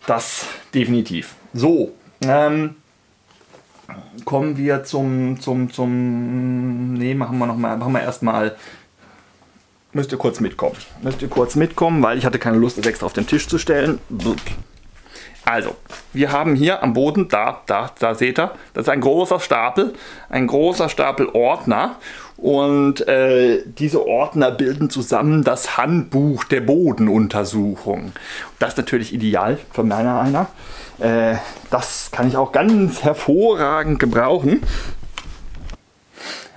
Das definitiv. So, ähm, kommen wir zum, zum, zum, nee, machen wir noch mal, machen wir erstmal müsst ihr kurz mitkommen. Müsst ihr kurz mitkommen, weil ich hatte keine Lust, das extra auf den Tisch zu stellen. Also, wir haben hier am Boden, da, da, da seht ihr, das ist ein großer Stapel, ein großer Stapel Ordner. Und äh, diese Ordner bilden zusammen das Handbuch der Bodenuntersuchung. Das ist natürlich ideal für meiner einer. Äh, das kann ich auch ganz hervorragend gebrauchen.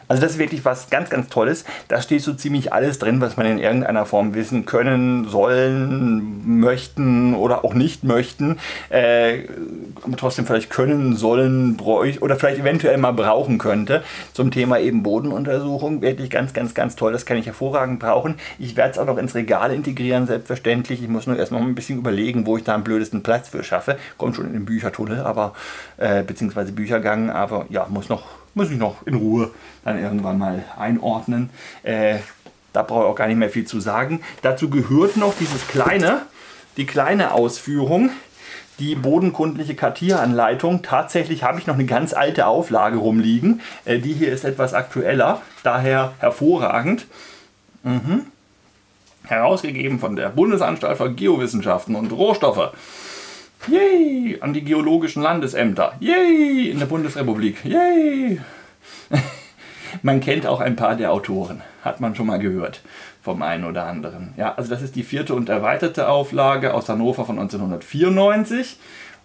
Also das ist wirklich was ganz, ganz Tolles. Da steht so ziemlich alles drin, was man in irgendeiner Form wissen können, sollen, möchten oder auch nicht möchten. Äh, trotzdem vielleicht können, sollen, bräuchte oder vielleicht eventuell mal brauchen könnte. Zum Thema eben Bodenuntersuchung. Wirklich ganz, ganz, ganz toll. Das kann ich hervorragend brauchen. Ich werde es auch noch ins Regal integrieren, selbstverständlich. Ich muss nur erstmal ein bisschen überlegen, wo ich da am blödesten Platz für schaffe. Kommt schon in den Büchertunnel, aber äh, beziehungsweise Büchergang, aber ja, muss noch muss ich noch in Ruhe dann irgendwann mal einordnen. Äh, da brauche ich auch gar nicht mehr viel zu sagen. Dazu gehört noch dieses kleine, die kleine Ausführung, die bodenkundliche Kartieranleitung. Tatsächlich habe ich noch eine ganz alte Auflage rumliegen. Äh, die hier ist etwas aktueller, daher hervorragend. Mhm. Herausgegeben von der Bundesanstalt für Geowissenschaften und Rohstoffe. Yay! An die geologischen Landesämter. Yay! In der Bundesrepublik. Yay! man kennt auch ein paar der Autoren. Hat man schon mal gehört vom einen oder anderen. Ja, also das ist die vierte und erweiterte Auflage aus Hannover von 1994,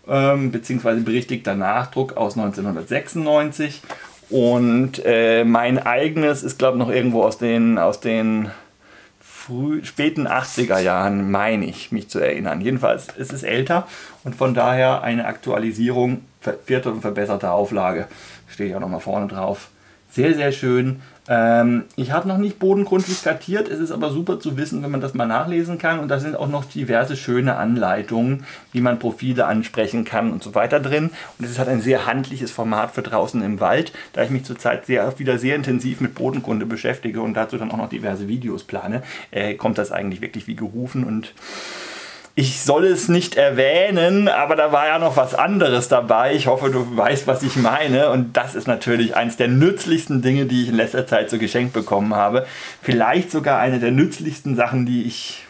ähm, beziehungsweise berichtigter Nachdruck aus 1996. Und äh, mein eigenes ist, glaube ich, noch irgendwo aus den, aus den früh, späten 80er Jahren, meine ich, mich zu erinnern. Jedenfalls ist es älter und von daher eine Aktualisierung, vierte und verbesserte Auflage. Stehe ich auch nochmal vorne drauf. Sehr, sehr schön. Ähm, ich habe noch nicht bodengrundlich kartiert, es ist aber super zu wissen, wenn man das mal nachlesen kann. Und da sind auch noch diverse schöne Anleitungen, wie man Profile ansprechen kann und so weiter drin. Und es hat ein sehr handliches Format für draußen im Wald, da ich mich zurzeit sehr, wieder sehr intensiv mit Bodenkunde beschäftige und dazu dann auch noch diverse Videos plane, äh, kommt das eigentlich wirklich wie gerufen und ich soll es nicht erwähnen, aber da war ja noch was anderes dabei. Ich hoffe, du weißt, was ich meine. Und das ist natürlich eines der nützlichsten Dinge, die ich in letzter Zeit so geschenkt bekommen habe. Vielleicht sogar eine der nützlichsten Sachen, die ich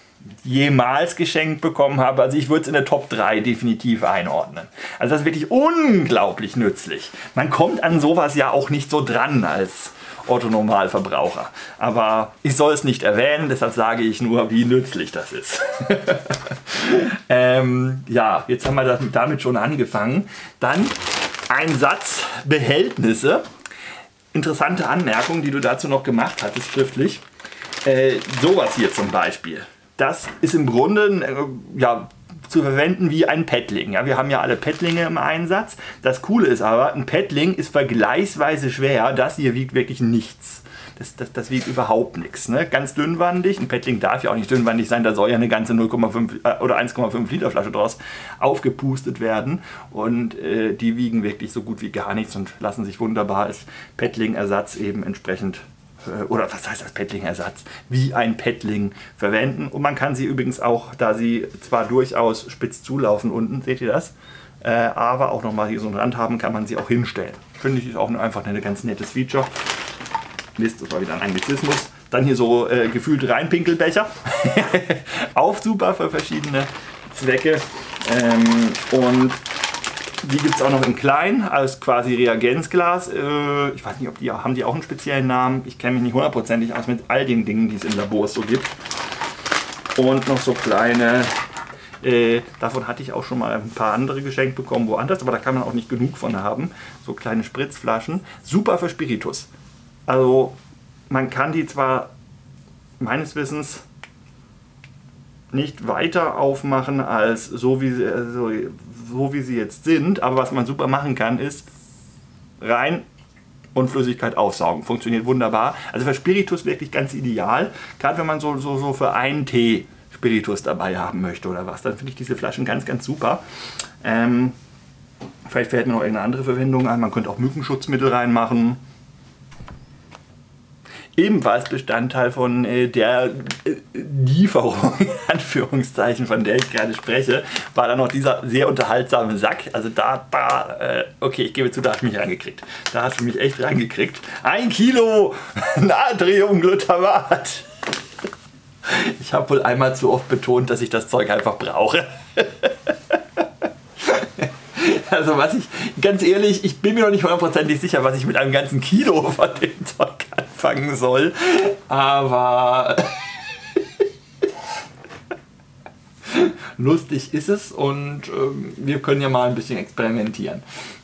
jemals geschenkt bekommen habe. Also ich würde es in der Top 3 definitiv einordnen. Also das ist wirklich unglaublich nützlich. Man kommt an sowas ja auch nicht so dran als Otto-Normalverbraucher. Aber ich soll es nicht erwähnen, deshalb sage ich nur, wie nützlich das ist. ähm, ja, jetzt haben wir damit schon angefangen. Dann ein Satz Behältnisse. Interessante Anmerkung, die du dazu noch gemacht hattest, schriftlich. Äh, sowas hier zum Beispiel. Das ist im Grunde äh, ja, zu verwenden wie ein Paddling. Ja, wir haben ja alle Paddlinge im Einsatz. Das Coole ist aber, ein Paddling ist vergleichsweise schwer. Das hier wiegt wirklich nichts. Das, das, das wiegt überhaupt nichts. Ne? Ganz dünnwandig. Ein Paddling darf ja auch nicht dünnwandig sein. Da soll ja eine ganze 0,5 äh, oder 1,5 Liter Flasche draus aufgepustet werden. Und äh, die wiegen wirklich so gut wie gar nichts und lassen sich wunderbar als Paddling-Ersatz eben entsprechend oder was heißt das Paddling-Ersatz, wie ein Paddling verwenden. Und man kann sie übrigens auch, da sie zwar durchaus spitz zulaufen unten, seht ihr das, äh, aber auch nochmal hier so einen Rand haben, kann man sie auch hinstellen. Finde ich ist auch einfach ein ganz nettes Feature. Mist, das war wieder ein Anglizismus. Dann hier so äh, gefühlt Reinpinkelbecher. auch super für verschiedene Zwecke. Ähm, und die gibt es auch noch in klein, als quasi Reagenzglas. Äh, ich weiß nicht, ob die haben die auch einen speziellen Namen. Ich kenne mich nicht hundertprozentig aus mit all den Dingen, die es in Labors so gibt. Und noch so kleine, äh, davon hatte ich auch schon mal ein paar andere geschenkt bekommen, woanders, aber da kann man auch nicht genug von haben. So kleine Spritzflaschen. Super für Spiritus. Also man kann die zwar meines Wissens nicht weiter aufmachen als so wie sie, also so wie sie jetzt sind. Aber was man super machen kann, ist rein und Flüssigkeit aufsaugen. Funktioniert wunderbar. Also für Spiritus wirklich ganz ideal. Gerade wenn man so, so, so für einen Tee Spiritus dabei haben möchte oder was. Dann finde ich diese Flaschen ganz, ganz super. Ähm, vielleicht fällt mir noch irgendeine andere Verwendung ein. Man könnte auch Mückenschutzmittel reinmachen ebenfalls Bestandteil von äh, der äh, Lieferung, Anführungszeichen, von der ich gerade spreche, war dann noch dieser sehr unterhaltsame Sack. Also da, da äh, okay, ich gebe zu, da hast du mich reingekriegt. Da hast du mich echt reingekriegt. Ein Kilo Natriumglutamat. Ich habe wohl einmal zu oft betont, dass ich das Zeug einfach brauche. Also was ich, ganz ehrlich, ich bin mir noch nicht hundertprozentig sicher, was ich mit einem ganzen Kilo von dem Zeug anfangen soll. Aber lustig ist es und ähm, wir können ja mal ein bisschen experimentieren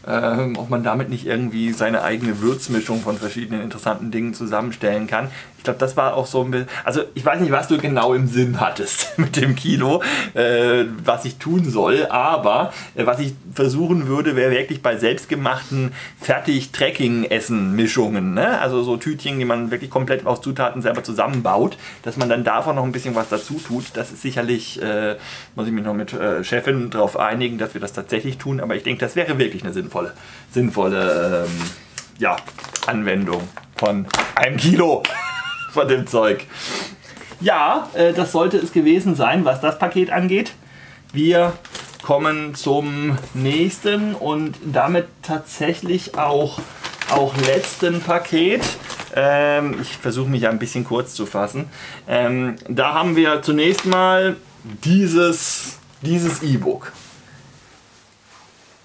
ähm, ob man damit nicht irgendwie seine eigene Würzmischung von verschiedenen interessanten Dingen zusammenstellen kann. Ich glaube, das war auch so ein bisschen, also ich weiß nicht, was du genau im Sinn hattest mit dem Kilo, äh, was ich tun soll, aber äh, was ich versuchen würde, wäre wirklich bei selbstgemachten Fertig-Tracking-Essen-Mischungen, ne? also so Tütchen, die man wirklich komplett aus Zutaten selber zusammenbaut, dass man dann davon noch ein bisschen was dazu tut. Das ist sicherlich, äh, muss ich mich noch mit äh, Chefin darauf einigen, dass wir das tatsächlich tun, aber ich denke, das wäre wirklich eine sinnvolle sinnvolle, sinnvolle ähm, ja, Anwendung von einem Kilo von dem Zeug. Ja, äh, das sollte es gewesen sein, was das Paket angeht. Wir kommen zum nächsten und damit tatsächlich auch, auch letzten Paket. Ähm, ich versuche mich ein bisschen kurz zu fassen. Ähm, da haben wir zunächst mal dieses dieses E-Book.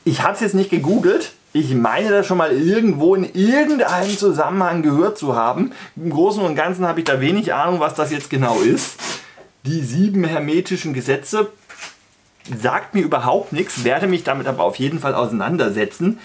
Ich habe es jetzt nicht gegoogelt. Ich meine das schon mal irgendwo in irgendeinem Zusammenhang gehört zu haben. Im Großen und Ganzen habe ich da wenig Ahnung, was das jetzt genau ist. Die sieben hermetischen Gesetze sagt mir überhaupt nichts, werde mich damit aber auf jeden Fall auseinandersetzen.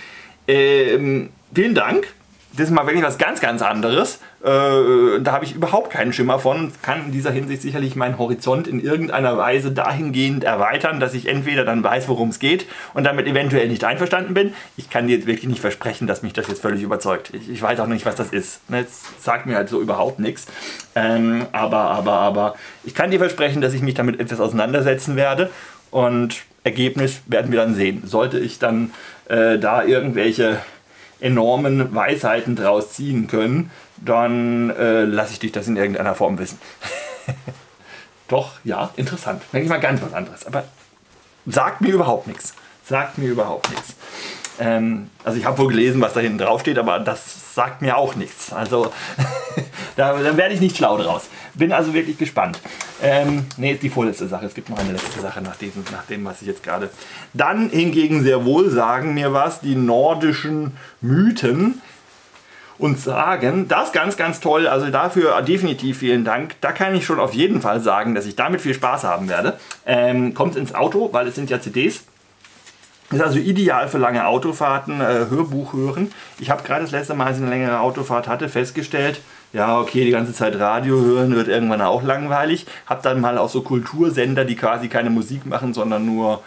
Ähm, vielen Dank das ist mal wirklich was ganz, ganz anderes. Äh, da habe ich überhaupt keinen Schimmer von. Kann in dieser Hinsicht sicherlich meinen Horizont in irgendeiner Weise dahingehend erweitern, dass ich entweder dann weiß, worum es geht und damit eventuell nicht einverstanden bin. Ich kann dir jetzt wirklich nicht versprechen, dass mich das jetzt völlig überzeugt. Ich, ich weiß auch nicht, was das ist. Ne, das sagt mir halt so überhaupt nichts. Ähm, aber, aber, aber ich kann dir versprechen, dass ich mich damit etwas auseinandersetzen werde und Ergebnis werden wir dann sehen. Sollte ich dann äh, da irgendwelche enormen Weisheiten draus ziehen können, dann äh, lasse ich dich das in irgendeiner Form wissen. Doch, ja, interessant. Denke ich mal ganz was anderes. Aber sagt mir überhaupt nichts. Sagt mir überhaupt nichts. Ähm, also ich habe wohl gelesen, was da hinten drauf steht, aber das sagt mir auch nichts. Also da, da werde ich nicht schlau draus. Bin also wirklich gespannt. Ähm, ne, ist die vorletzte Sache. Es gibt noch eine letzte Sache nach, diesem, nach dem, was ich jetzt gerade. Dann hingegen sehr wohl sagen mir was die nordischen Mythen und sagen, das ganz, ganz toll. Also dafür definitiv vielen Dank. Da kann ich schon auf jeden Fall sagen, dass ich damit viel Spaß haben werde. Ähm, kommt ins Auto, weil es sind ja CDs. Ist also ideal für lange Autofahrten, äh, Hörbuch hören. Ich habe gerade das letzte Mal, als ich eine längere Autofahrt hatte, festgestellt, ja, okay, die ganze Zeit Radio hören wird irgendwann auch langweilig. Hab dann mal auch so Kultursender, die quasi keine Musik machen, sondern nur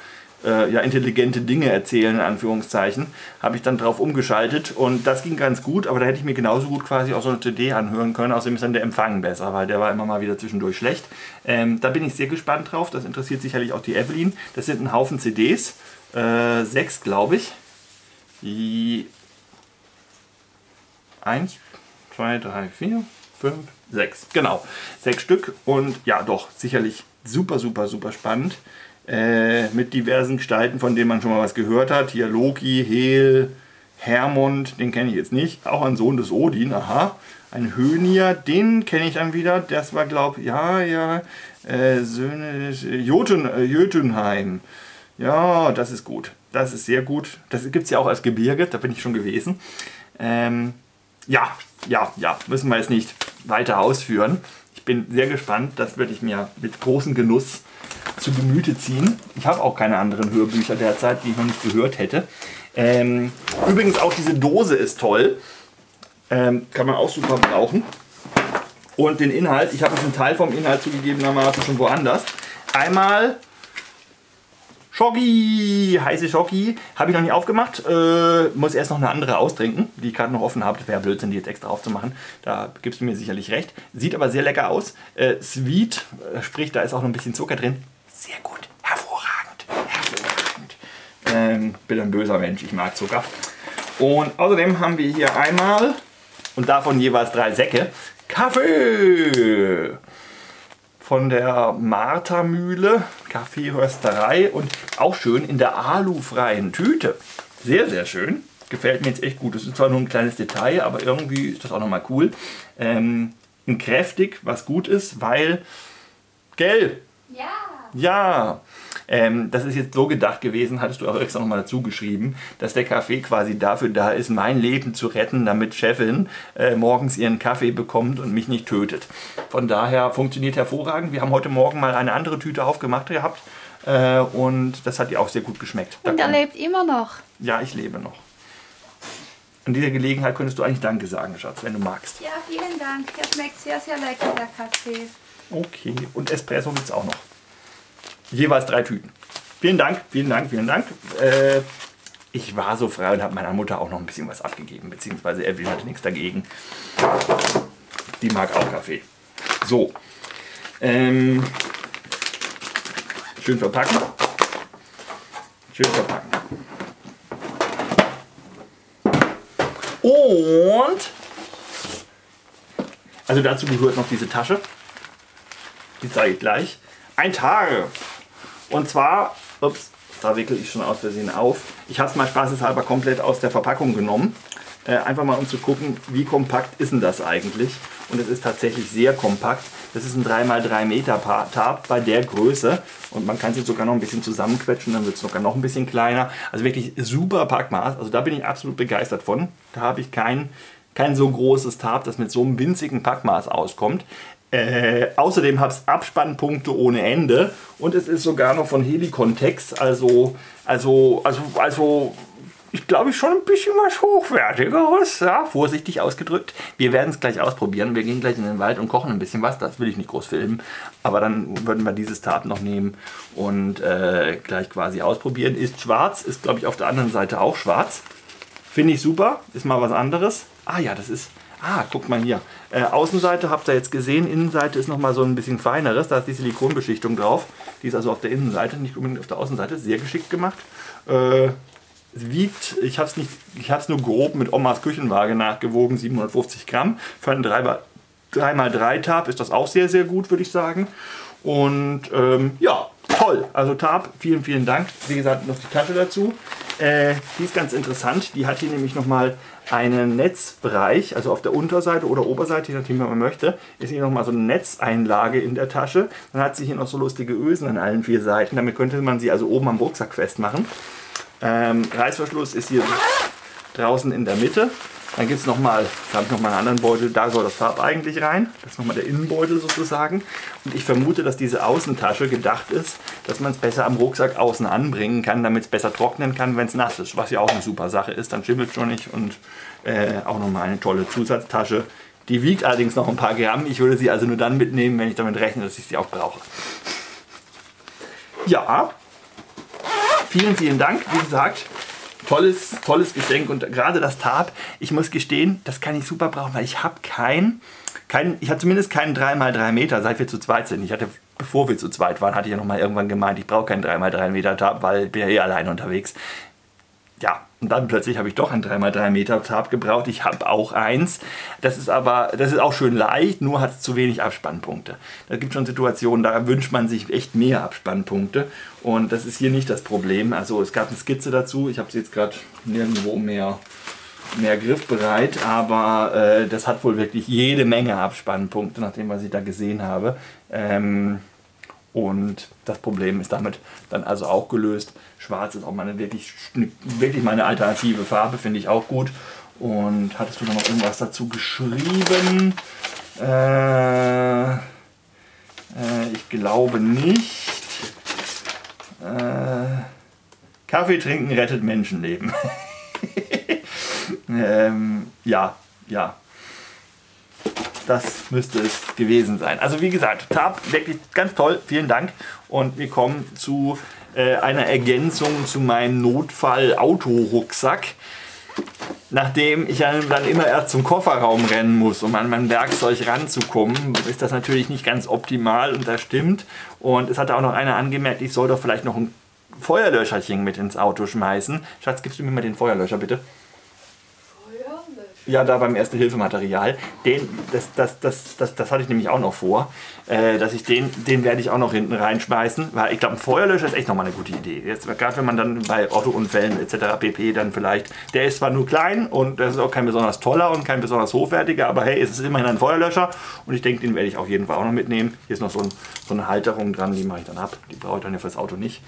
äh, ja, intelligente Dinge erzählen, in Anführungszeichen, habe ich dann drauf umgeschaltet und das ging ganz gut, aber da hätte ich mir genauso gut quasi auch so eine CD anhören können, außerdem ist dann der Empfang besser, weil der war immer mal wieder zwischendurch schlecht. Ähm, da bin ich sehr gespannt drauf, das interessiert sicherlich auch die Evelyn. Das sind ein Haufen CDs, äh, sechs glaube ich. Die eins, 2, 3, 4, 5, 6. Genau, sechs Stück. Und ja, doch, sicherlich super, super, super spannend. Äh, mit diversen Gestalten, von denen man schon mal was gehört hat. Hier Loki, Hel, Hermond, den kenne ich jetzt nicht. Auch ein Sohn des Odin, aha. Ein Hönier, den kenne ich dann wieder. Das war, glaube ich, ja, ja, äh, Söhne des äh, Jotun, Jötunheim. Ja, das ist gut. Das ist sehr gut. Das gibt es ja auch als Gebirge, da bin ich schon gewesen. Ähm, ja, ja, ja, müssen wir jetzt nicht weiter ausführen. Ich bin sehr gespannt, das würde ich mir mit großem Genuss zu Gemüte ziehen. Ich habe auch keine anderen Hörbücher derzeit, die ich noch nicht gehört hätte. Ähm, übrigens auch diese Dose ist toll. Ähm, kann man auch super brauchen. Und den Inhalt, ich habe jetzt einen Teil vom Inhalt zugegebenermaßen schon woanders. Einmal Schoggi, heiße Schoggi. Habe ich noch nicht aufgemacht. Äh, muss erst noch eine andere austrinken, die ich gerade noch offen habe. Wäre Blödsinn, die jetzt extra aufzumachen. Da gibst du mir sicherlich recht. Sieht aber sehr lecker aus. Äh, sweet, äh, sprich, da ist auch noch ein bisschen Zucker drin. Sehr gut, hervorragend, hervorragend. Ähm, bin ein böser Mensch, ich mag Zucker. Und außerdem haben wir hier einmal, und davon jeweils drei Säcke, Kaffee von der Martha-Mühle, Kaffeehörsterei und auch schön in der alufreien Tüte. Sehr, sehr schön. Gefällt mir jetzt echt gut. Das ist zwar nur ein kleines Detail, aber irgendwie ist das auch nochmal cool. Ähm, kräftig, was gut ist, weil, gell? Ja. Ja, ähm, das ist jetzt so gedacht gewesen, hattest du auch extra nochmal dazu geschrieben, dass der Kaffee quasi dafür da ist, mein Leben zu retten, damit Chefin äh, morgens ihren Kaffee bekommt und mich nicht tötet. Von daher funktioniert hervorragend. Wir haben heute Morgen mal eine andere Tüte aufgemacht gehabt äh, und das hat ihr auch sehr gut geschmeckt. Und er lebt immer noch. Ja, ich lebe noch. An dieser Gelegenheit könntest du eigentlich Danke sagen, Schatz, wenn du magst. Ja, vielen Dank. Er schmeckt sehr, sehr lecker, der Kaffee. Okay, und Espresso gibt es auch noch jeweils drei Tüten. Vielen Dank, vielen Dank, vielen Dank. Äh, ich war so frei und habe meiner Mutter auch noch ein bisschen was abgegeben, beziehungsweise Evelyn hatte nichts dagegen. Die mag auch Kaffee. So. Ähm, schön verpacken. Schön verpacken. Und also dazu gehört noch diese Tasche. Die zeige ich gleich. Ein Tage. Und zwar, ups, da wickel ich schon aus Versehen auf. Ich habe es mal spaßeshalber komplett aus der Verpackung genommen. Äh, einfach mal um zu gucken, wie kompakt ist denn das eigentlich. Und es ist tatsächlich sehr kompakt. Das ist ein 3x3 Meter Tab bei der Größe. Und man kann es jetzt sogar noch ein bisschen zusammenquetschen, dann wird es sogar noch ein bisschen kleiner. Also wirklich super Packmaß. Also da bin ich absolut begeistert von. Da habe ich kein, kein so großes Tab, das mit so einem winzigen Packmaß auskommt. Äh, außerdem habe ich Abspannpunkte ohne Ende und es ist sogar noch von Helicontext, also, also, also, also ich glaube schon ein bisschen was Hochwertigeres, ja, vorsichtig ausgedrückt. Wir werden es gleich ausprobieren. Wir gehen gleich in den Wald und kochen ein bisschen was. Das will ich nicht groß filmen. Aber dann würden wir dieses Tab noch nehmen und äh, gleich quasi ausprobieren. Ist schwarz, ist glaube ich auf der anderen Seite auch schwarz. Finde ich super, ist mal was anderes. Ah ja, das ist, Ah, guck mal hier. Äh, Außenseite habt ihr jetzt gesehen, Innenseite ist nochmal so ein bisschen feineres. Da ist die Silikonbeschichtung drauf. Die ist also auf der Innenseite, nicht unbedingt auf der Außenseite. Sehr geschickt gemacht. Äh, wiegt, ich habe es nicht, ich habe es nur grob mit Omas Küchenwaage nachgewogen, 750 Gramm. Für einen 3x3 Tab ist das auch sehr, sehr gut, würde ich sagen. Und ähm, ja, toll. Also Tab, vielen, vielen Dank. Wie gesagt, noch die Tasche dazu. Äh, die ist ganz interessant. Die hat hier nämlich nochmal einen Netzbereich, also auf der Unterseite oder Oberseite, je nachdem, wie man möchte, ist hier nochmal so eine Netzeinlage in der Tasche. Dann hat sie hier noch so lustige Ösen an allen vier Seiten. Damit könnte man sie also oben am Rucksack festmachen. Ähm, Reißverschluss ist hier draußen in der Mitte. Dann gibt es nochmal, da habe ich nochmal einen anderen Beutel, da soll das Farb eigentlich rein. Das ist nochmal der Innenbeutel sozusagen. Und ich vermute, dass diese Außentasche gedacht ist, dass man es besser am Rucksack außen anbringen kann, damit es besser trocknen kann, wenn es nass ist. Was ja auch eine super Sache ist, dann schimmelt schon nicht. Und äh, auch nochmal eine tolle Zusatztasche. Die wiegt allerdings noch ein paar Gramm. Ich würde sie also nur dann mitnehmen, wenn ich damit rechne, dass ich sie auch brauche. Ja, vielen, vielen Dank. Wie gesagt, tolles, tolles Geschenk und gerade das Tab, ich muss gestehen, das kann ich super brauchen, weil ich habe kein, kein, ich habe zumindest keinen 3x3 Meter, seit wir zu zweit sind. Ich hatte, bevor wir zu zweit waren, hatte ich ja noch mal irgendwann gemeint, ich brauche keinen 3x3 Meter Tab, weil ich bin ja eh alleine unterwegs. Ja, und dann plötzlich habe ich doch ein 3x3 Meter Tab gebraucht. Ich habe auch eins. Das ist aber, das ist auch schön leicht, nur hat es zu wenig Abspannpunkte. Da gibt schon Situationen, da wünscht man sich echt mehr Abspannpunkte. Und das ist hier nicht das Problem. Also es gab eine Skizze dazu. Ich habe sie jetzt gerade nirgendwo mehr mehr griffbereit, aber äh, das hat wohl wirklich jede Menge Abspannpunkte, nachdem was ich da gesehen habe. Ähm, und das Problem ist damit dann also auch gelöst. Schwarz ist auch meine wirklich, wirklich meine alternative Farbe, finde ich auch gut. Und hattest du noch irgendwas dazu geschrieben? Äh, äh, ich glaube nicht. Äh, Kaffee trinken rettet Menschenleben. ähm, ja, ja. Das müsste es gewesen sein. Also wie gesagt, Tab, wirklich ganz toll, vielen Dank. Und wir kommen zu äh, einer Ergänzung zu meinem Notfall-Autorucksack. Nachdem ich dann immer erst zum Kofferraum rennen muss, um an mein Werkzeug ranzukommen, ist das natürlich nicht ganz optimal und das stimmt. Und es hatte auch noch einer angemerkt, ich soll doch vielleicht noch ein Feuerlöscherchen mit ins Auto schmeißen. Schatz, gibst du mir mal den Feuerlöscher bitte? Ja, da beim Erste-Hilfe-Material. Den, das, das, das, das, das hatte ich nämlich auch noch vor, äh, dass ich den, den werde ich auch noch hinten reinschmeißen, weil ich glaube, ein Feuerlöscher ist echt nochmal eine gute Idee. Jetzt, gerade wenn man dann bei Autounfällen etc. pp. dann vielleicht, der ist zwar nur klein und das ist auch kein besonders toller und kein besonders hochwertiger, aber hey, es ist immerhin ein Feuerlöscher und ich denke, den werde ich auf jeden Fall auch noch mitnehmen. Hier ist noch so, ein, so eine Halterung dran, die mache ich dann ab. Die brauche ich dann ja fürs Auto nicht.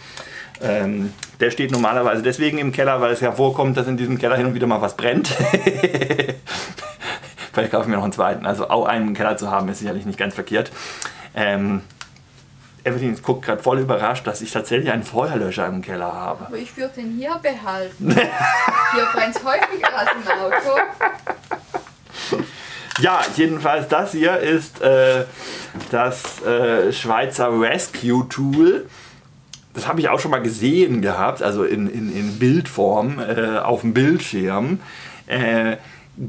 Ähm, der steht normalerweise deswegen im Keller, weil es ja vorkommt, dass in diesem Keller hin und wieder mal was brennt. Vielleicht kaufe ich mir noch einen zweiten. Also auch einen im Keller zu haben, ist sicherlich nicht ganz verkehrt. Ähm, Evelyn guckt gerade voll überrascht, dass ich tatsächlich einen Feuerlöscher im Keller habe. Aber ich würde den hier behalten. hier brennt es häufiger als im Auto. Ja, jedenfalls das hier ist äh, das äh, Schweizer Rescue Tool das habe ich auch schon mal gesehen gehabt, also in, in, in Bildform äh, auf dem Bildschirm.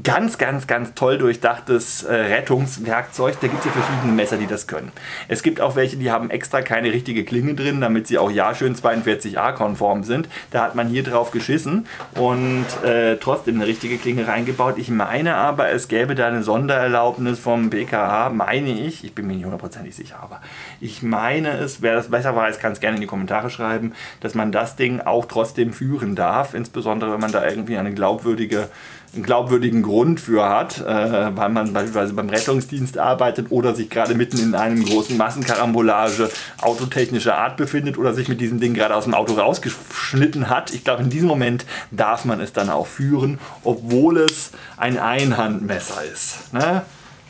Ganz, ganz, ganz toll durchdachtes äh, Rettungswerkzeug. Da gibt es ja verschiedene Messer, die das können. Es gibt auch welche, die haben extra keine richtige Klinge drin, damit sie auch ja schön 42a konform sind. Da hat man hier drauf geschissen und äh, trotzdem eine richtige Klinge reingebaut. Ich meine aber, es gäbe da eine Sondererlaubnis vom BKH, meine ich. Ich bin mir nicht hundertprozentig sicher, aber ich meine es, wer das besser weiß, kann es gerne in die Kommentare schreiben, dass man das Ding auch trotzdem führen darf, insbesondere wenn man da irgendwie eine glaubwürdige einen glaubwürdigen Grund für hat, äh, weil man beispielsweise beim Rettungsdienst arbeitet oder sich gerade mitten in einem großen Massenkarambolage autotechnischer Art befindet oder sich mit diesem Ding gerade aus dem Auto rausgeschnitten hat. Ich glaube, in diesem Moment darf man es dann auch führen, obwohl es ein Einhandmesser ist. Ne?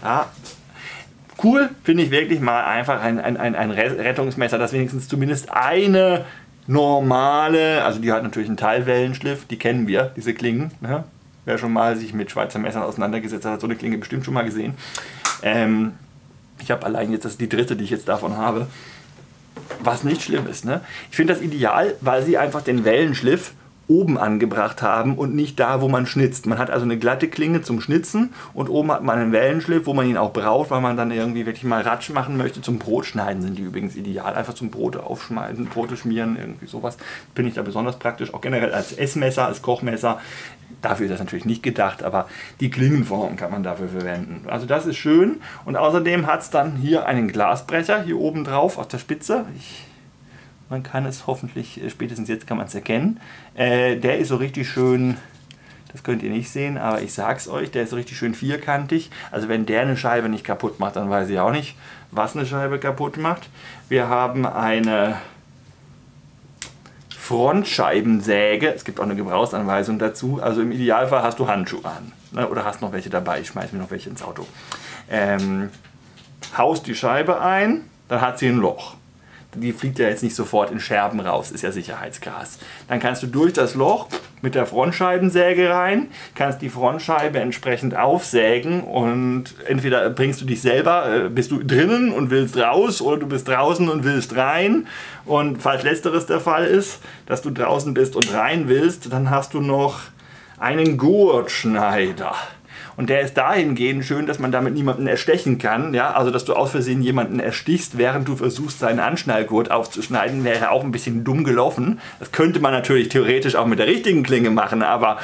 Ja, cool, finde ich wirklich mal einfach ein, ein, ein, ein Rettungsmesser, das wenigstens zumindest eine normale, also die hat natürlich einen Teilwellenschliff, die kennen wir, diese Klingen. Ne? Wer schon mal sich mit Schweizer Messern auseinandergesetzt hat, hat so eine Klinge bestimmt schon mal gesehen. Ähm, ich habe allein jetzt, das die dritte, die ich jetzt davon habe. Was nicht schlimm ist. Ne? Ich finde das ideal, weil sie einfach den Wellenschliff oben angebracht haben und nicht da, wo man schnitzt. Man hat also eine glatte Klinge zum Schnitzen und oben hat man einen Wellenschliff, wo man ihn auch braucht, weil man dann irgendwie wirklich mal Ratsch machen möchte. Zum Brotschneiden sind die übrigens ideal. Einfach zum Brote aufschneiden, Brote schmieren, irgendwie sowas. Finde ich da besonders praktisch. Auch generell als Essmesser, als Kochmesser. Dafür ist das natürlich nicht gedacht, aber die Klingenform kann man dafür verwenden. Also das ist schön. Und außerdem hat es dann hier einen Glasbrecher hier oben drauf auf der Spitze. Ich man kann es hoffentlich, äh, spätestens jetzt kann man es erkennen. Äh, der ist so richtig schön, das könnt ihr nicht sehen, aber ich sag's euch, der ist so richtig schön vierkantig. Also wenn der eine Scheibe nicht kaputt macht, dann weiß ich auch nicht, was eine Scheibe kaputt macht. Wir haben eine Frontscheibensäge. Es gibt auch eine Gebrauchsanweisung dazu. Also im Idealfall hast du Handschuhe an. Ne? Oder hast noch welche dabei. Ich schmeiß mir noch welche ins Auto. Ähm, haust die Scheibe ein, dann hat sie ein Loch die fliegt ja jetzt nicht sofort in Scherben raus, ist ja Sicherheitsglas. Dann kannst du durch das Loch mit der Frontscheibensäge rein, kannst die Frontscheibe entsprechend aufsägen und entweder bringst du dich selber, äh, bist du drinnen und willst raus oder du bist draußen und willst rein. Und falls letzteres der Fall ist, dass du draußen bist und rein willst, dann hast du noch einen Gurtschneider. Und der ist dahingehend schön, dass man damit niemanden erstechen kann. Ja? Also, dass du aus Versehen jemanden erstichst, während du versuchst, seinen Anschnallgurt aufzuschneiden, wäre auch ein bisschen dumm gelaufen. Das könnte man natürlich theoretisch auch mit der richtigen Klinge machen, aber.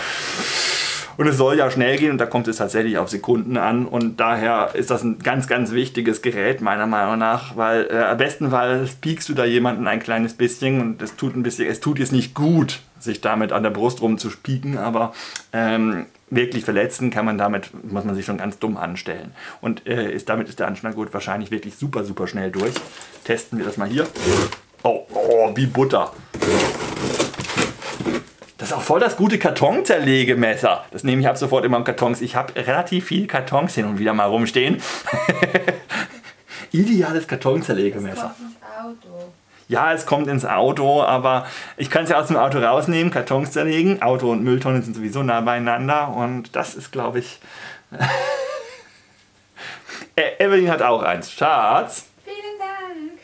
Und es soll ja schnell gehen und da kommt es tatsächlich auf Sekunden an. Und daher ist das ein ganz, ganz wichtiges Gerät, meiner Meinung nach, weil äh, am besten Fall piekst du da jemanden ein kleines bisschen und es tut ein bisschen, es tut jetzt nicht gut, sich damit an der Brust rumzuspieken, aber ähm, wirklich verletzen kann man damit, muss man sich schon ganz dumm anstellen. Und äh, ist, damit ist der Anschnallgurt wahrscheinlich wirklich super, super schnell durch. Testen wir das mal hier. Oh, oh wie Butter. Das ist auch voll das gute Kartonzerlegemesser. Das nehme ich ab sofort immer in Kartons. Ich habe relativ viele Kartons hin und wieder mal rumstehen. Ideales Kartonzerlegemesser. Auto ja, es kommt ins Auto, aber ich kann es ja aus dem Auto rausnehmen, Kartons zerlegen. Auto und Mülltonne sind sowieso nah beieinander und das ist, glaube ich, Äh, Evelyn hat auch eins. Schatz. Vielen Dank.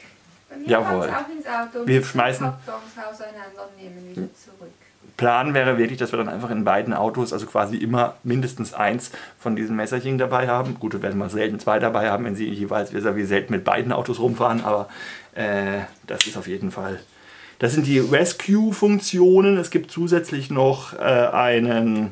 Bei mir Jawohl. auch ins Auto. Wir schmeißen- Kartons auseinandernehmen wieder zurück. Plan wäre wirklich, dass wir dann einfach in beiden Autos, also quasi immer mindestens eins von diesen Messerchen dabei haben. Gut, wir werden mal selten zwei dabei haben, wenn sie jeweils wir wie selten mit beiden Autos rumfahren, aber äh, das ist auf jeden Fall. Das sind die Rescue-Funktionen. Es gibt zusätzlich noch äh, einen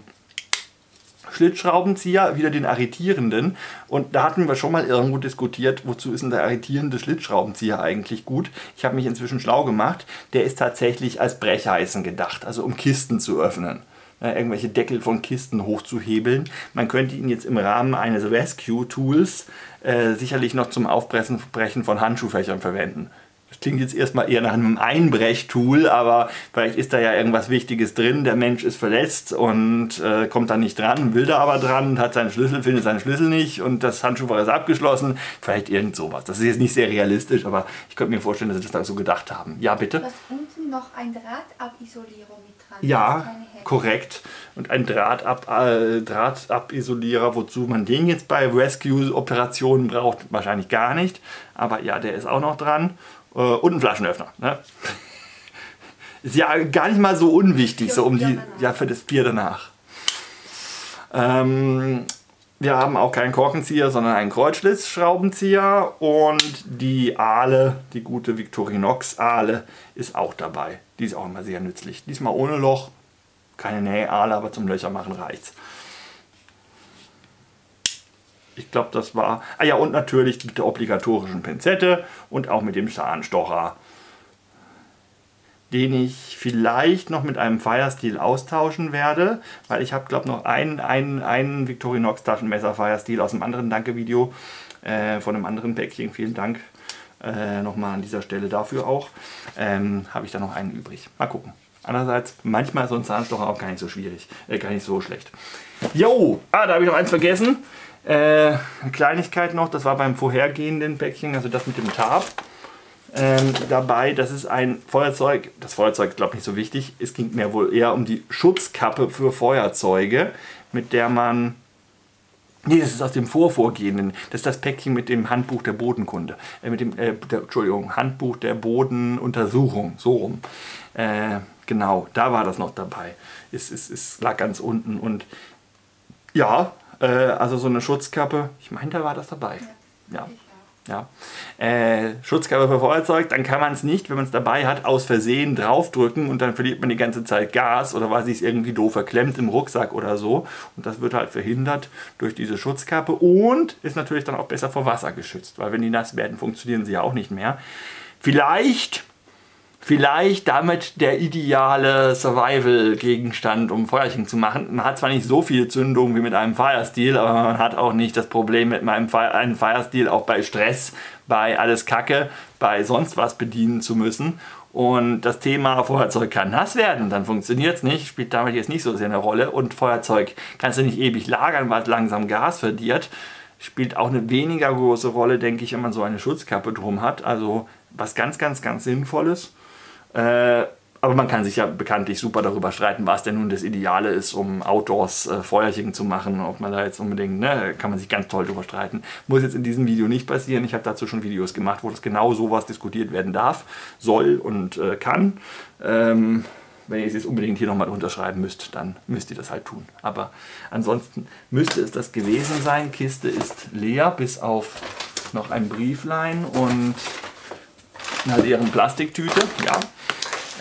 Schlitzschraubenzieher, wieder den arretierenden. Und da hatten wir schon mal irgendwo diskutiert, wozu ist denn der arretierende Schlitzschraubenzieher eigentlich gut. Ich habe mich inzwischen schlau gemacht. Der ist tatsächlich als Brecheisen gedacht, also um Kisten zu öffnen. Ja, irgendwelche Deckel von Kisten hochzuhebeln. Man könnte ihn jetzt im Rahmen eines Rescue-Tools äh, sicherlich noch zum Aufbrechen Brechen von Handschuhfächern verwenden. Das klingt jetzt erstmal eher nach einem Einbrechtool, aber vielleicht ist da ja irgendwas Wichtiges drin. Der Mensch ist verletzt und äh, kommt da nicht dran, will da aber dran hat seinen Schlüssel, findet seinen Schlüssel nicht und das Handschuhfach ist abgeschlossen. Vielleicht irgend sowas. Das ist jetzt nicht sehr realistisch, aber ich könnte mir vorstellen, dass sie das da so gedacht haben. Ja, bitte? Du hast unten noch ein Drahtabisolierer mit. Ja, korrekt. Und ein Drahtab, äh, Drahtabilisolierer, wozu man den jetzt bei Rescue-Operationen braucht, wahrscheinlich gar nicht. Aber ja, der ist auch noch dran. Äh, und ein Flaschenöffner. Ne? Ist ja gar nicht mal so unwichtig, so um die, ja, für das Bier danach. Ähm, wir haben auch keinen Korkenzieher, sondern einen Kreuzschlitzschraubenzieher und die Ahle, die gute Victorinox Ahle, ist auch dabei. Die ist auch immer sehr nützlich. Diesmal ohne Loch, keine Nähahle, aber zum Löcher machen reicht's. Ich glaube, das war. Ah ja, und natürlich mit der obligatorischen Pinzette und auch mit dem Zahnstocher, den ich vielleicht noch mit einem Firesteel austauschen werde, weil ich habe, glaube noch einen, einen, einen Victorinox Taschenmesser Firesteel aus einem anderen Danke-Video äh, von einem anderen Päckchen. Vielen Dank äh, nochmal an dieser Stelle dafür auch. Ähm, habe ich da noch einen übrig. Mal gucken. Andererseits, manchmal ist so ein Zahnstocher auch gar nicht so schwierig, äh, gar nicht so schlecht. Jo, ah, da habe ich noch eins vergessen. Äh, Kleinigkeit noch, das war beim vorhergehenden Päckchen, also das mit dem Tarp. Ähm, dabei, das ist ein Feuerzeug, das Feuerzeug ist glaube ich nicht so wichtig, es ging mir wohl eher um die Schutzkappe für Feuerzeuge, mit der man Nee, das ist aus dem vorvorgehenden. Das ist das Päckchen mit dem Handbuch der Bodenkunde. Äh, mit dem, äh, der, Entschuldigung, Handbuch der Bodenuntersuchung. So rum. Äh, genau, da war das noch dabei. Es, es, es lag ganz unten. Und ja, äh, also so eine Schutzkappe. Ich meine, da war das dabei. Ja. Ja. Äh, Schutzkappe für Feuerzeug, dann kann man es nicht, wenn man es dabei hat, aus Versehen draufdrücken und dann verliert man die ganze Zeit Gas oder weil sich es irgendwie doof verklemmt im Rucksack oder so. Und das wird halt verhindert durch diese Schutzkappe und ist natürlich dann auch besser vor Wasser geschützt, weil wenn die nass werden, funktionieren sie ja auch nicht mehr. Vielleicht vielleicht damit der ideale Survival-Gegenstand, um Feuerchen zu machen. Man hat zwar nicht so viel Zündung wie mit einem Firesteel, aber man hat auch nicht das Problem mit meinem Fire, einem Firesteel auch bei Stress, bei alles Kacke, bei sonst was bedienen zu müssen. Und das Thema Feuerzeug kann nass werden, dann funktioniert es nicht, spielt damit jetzt nicht so sehr eine Rolle. Und Feuerzeug kannst du nicht ewig lagern, weil es langsam Gas verliert. Spielt auch eine weniger große Rolle, denke ich, wenn man so eine Schutzkappe drum hat. Also was ganz, ganz, ganz Sinnvolles. Äh, aber man kann sich ja bekanntlich super darüber streiten, was denn nun das Ideale ist, um Outdoors äh, Feuerchen zu machen. Ob man da jetzt unbedingt, ne, kann man sich ganz toll darüber streiten. Muss jetzt in diesem Video nicht passieren. Ich habe dazu schon Videos gemacht, wo das genau sowas diskutiert werden darf, soll und äh, kann. Ähm, wenn ihr es jetzt unbedingt hier nochmal unterschreiben müsst, dann müsst ihr das halt tun. Aber ansonsten müsste es das gewesen sein. Kiste ist leer, bis auf noch ein Brieflein und einer leeren Plastiktüte. Ja.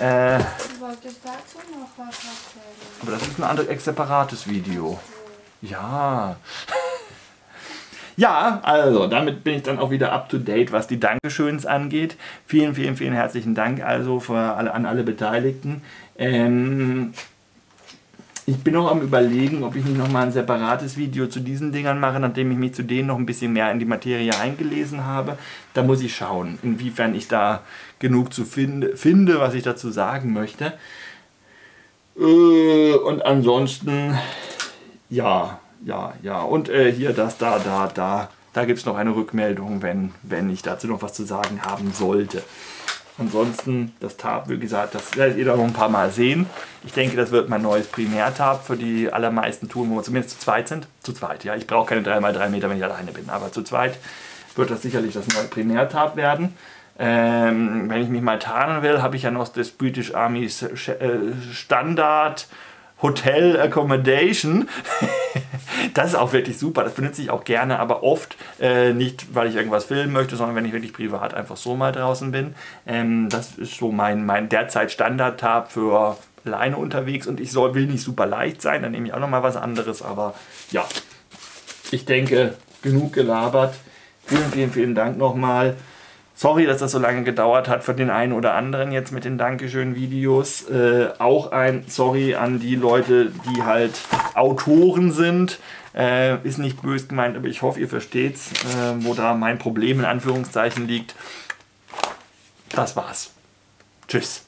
Äh, aber das ist ein anderes, separates Video. Ja. Ja, also damit bin ich dann auch wieder up to date, was die Dankeschöns angeht. Vielen, vielen, vielen herzlichen Dank also für alle, an alle Beteiligten. Ähm, ich bin noch am überlegen, ob ich nicht nochmal ein separates Video zu diesen Dingern mache, nachdem ich mich zu denen noch ein bisschen mehr in die Materie eingelesen habe. Da muss ich schauen, inwiefern ich da genug zu finde, finde was ich dazu sagen möchte. Äh, und ansonsten, ja, ja, ja. Und äh, hier, das, da, da, da. Da gibt es noch eine Rückmeldung, wenn, wenn ich dazu noch was zu sagen haben sollte. Ansonsten das Tab, wie gesagt, das werdet ihr doch noch ein paar Mal sehen. Ich denke, das wird mein neues Primärtab für die allermeisten Touren, wo wir zumindest zu zweit sind. Zu zweit, ja. Ich brauche keine 3x3 Meter, wenn ich alleine bin, aber zu zweit wird das sicherlich das neue Primärtab werden. Ähm, wenn ich mich mal tarnen will, habe ich ja noch das British Army's äh, Standard Hotel Accommodation. das ist auch wirklich super. Das benutze ich auch gerne, aber oft äh, nicht, weil ich irgendwas filmen möchte, sondern wenn ich wirklich privat einfach so mal draußen bin. Ähm, das ist so mein, mein derzeit Standard-Tab für alleine unterwegs und ich soll, will nicht super leicht sein, dann nehme ich auch noch mal was anderes, aber ja, ich denke, genug gelabert. Vielen, vielen, vielen Dank nochmal. Sorry, dass das so lange gedauert hat für den einen oder anderen jetzt mit den Dankeschön-Videos. Äh, auch ein Sorry an die Leute, die halt Autoren sind. Äh, ist nicht böse gemeint, aber ich hoffe, ihr versteht's, äh, wo da mein Problem in Anführungszeichen liegt. Das war's. Tschüss.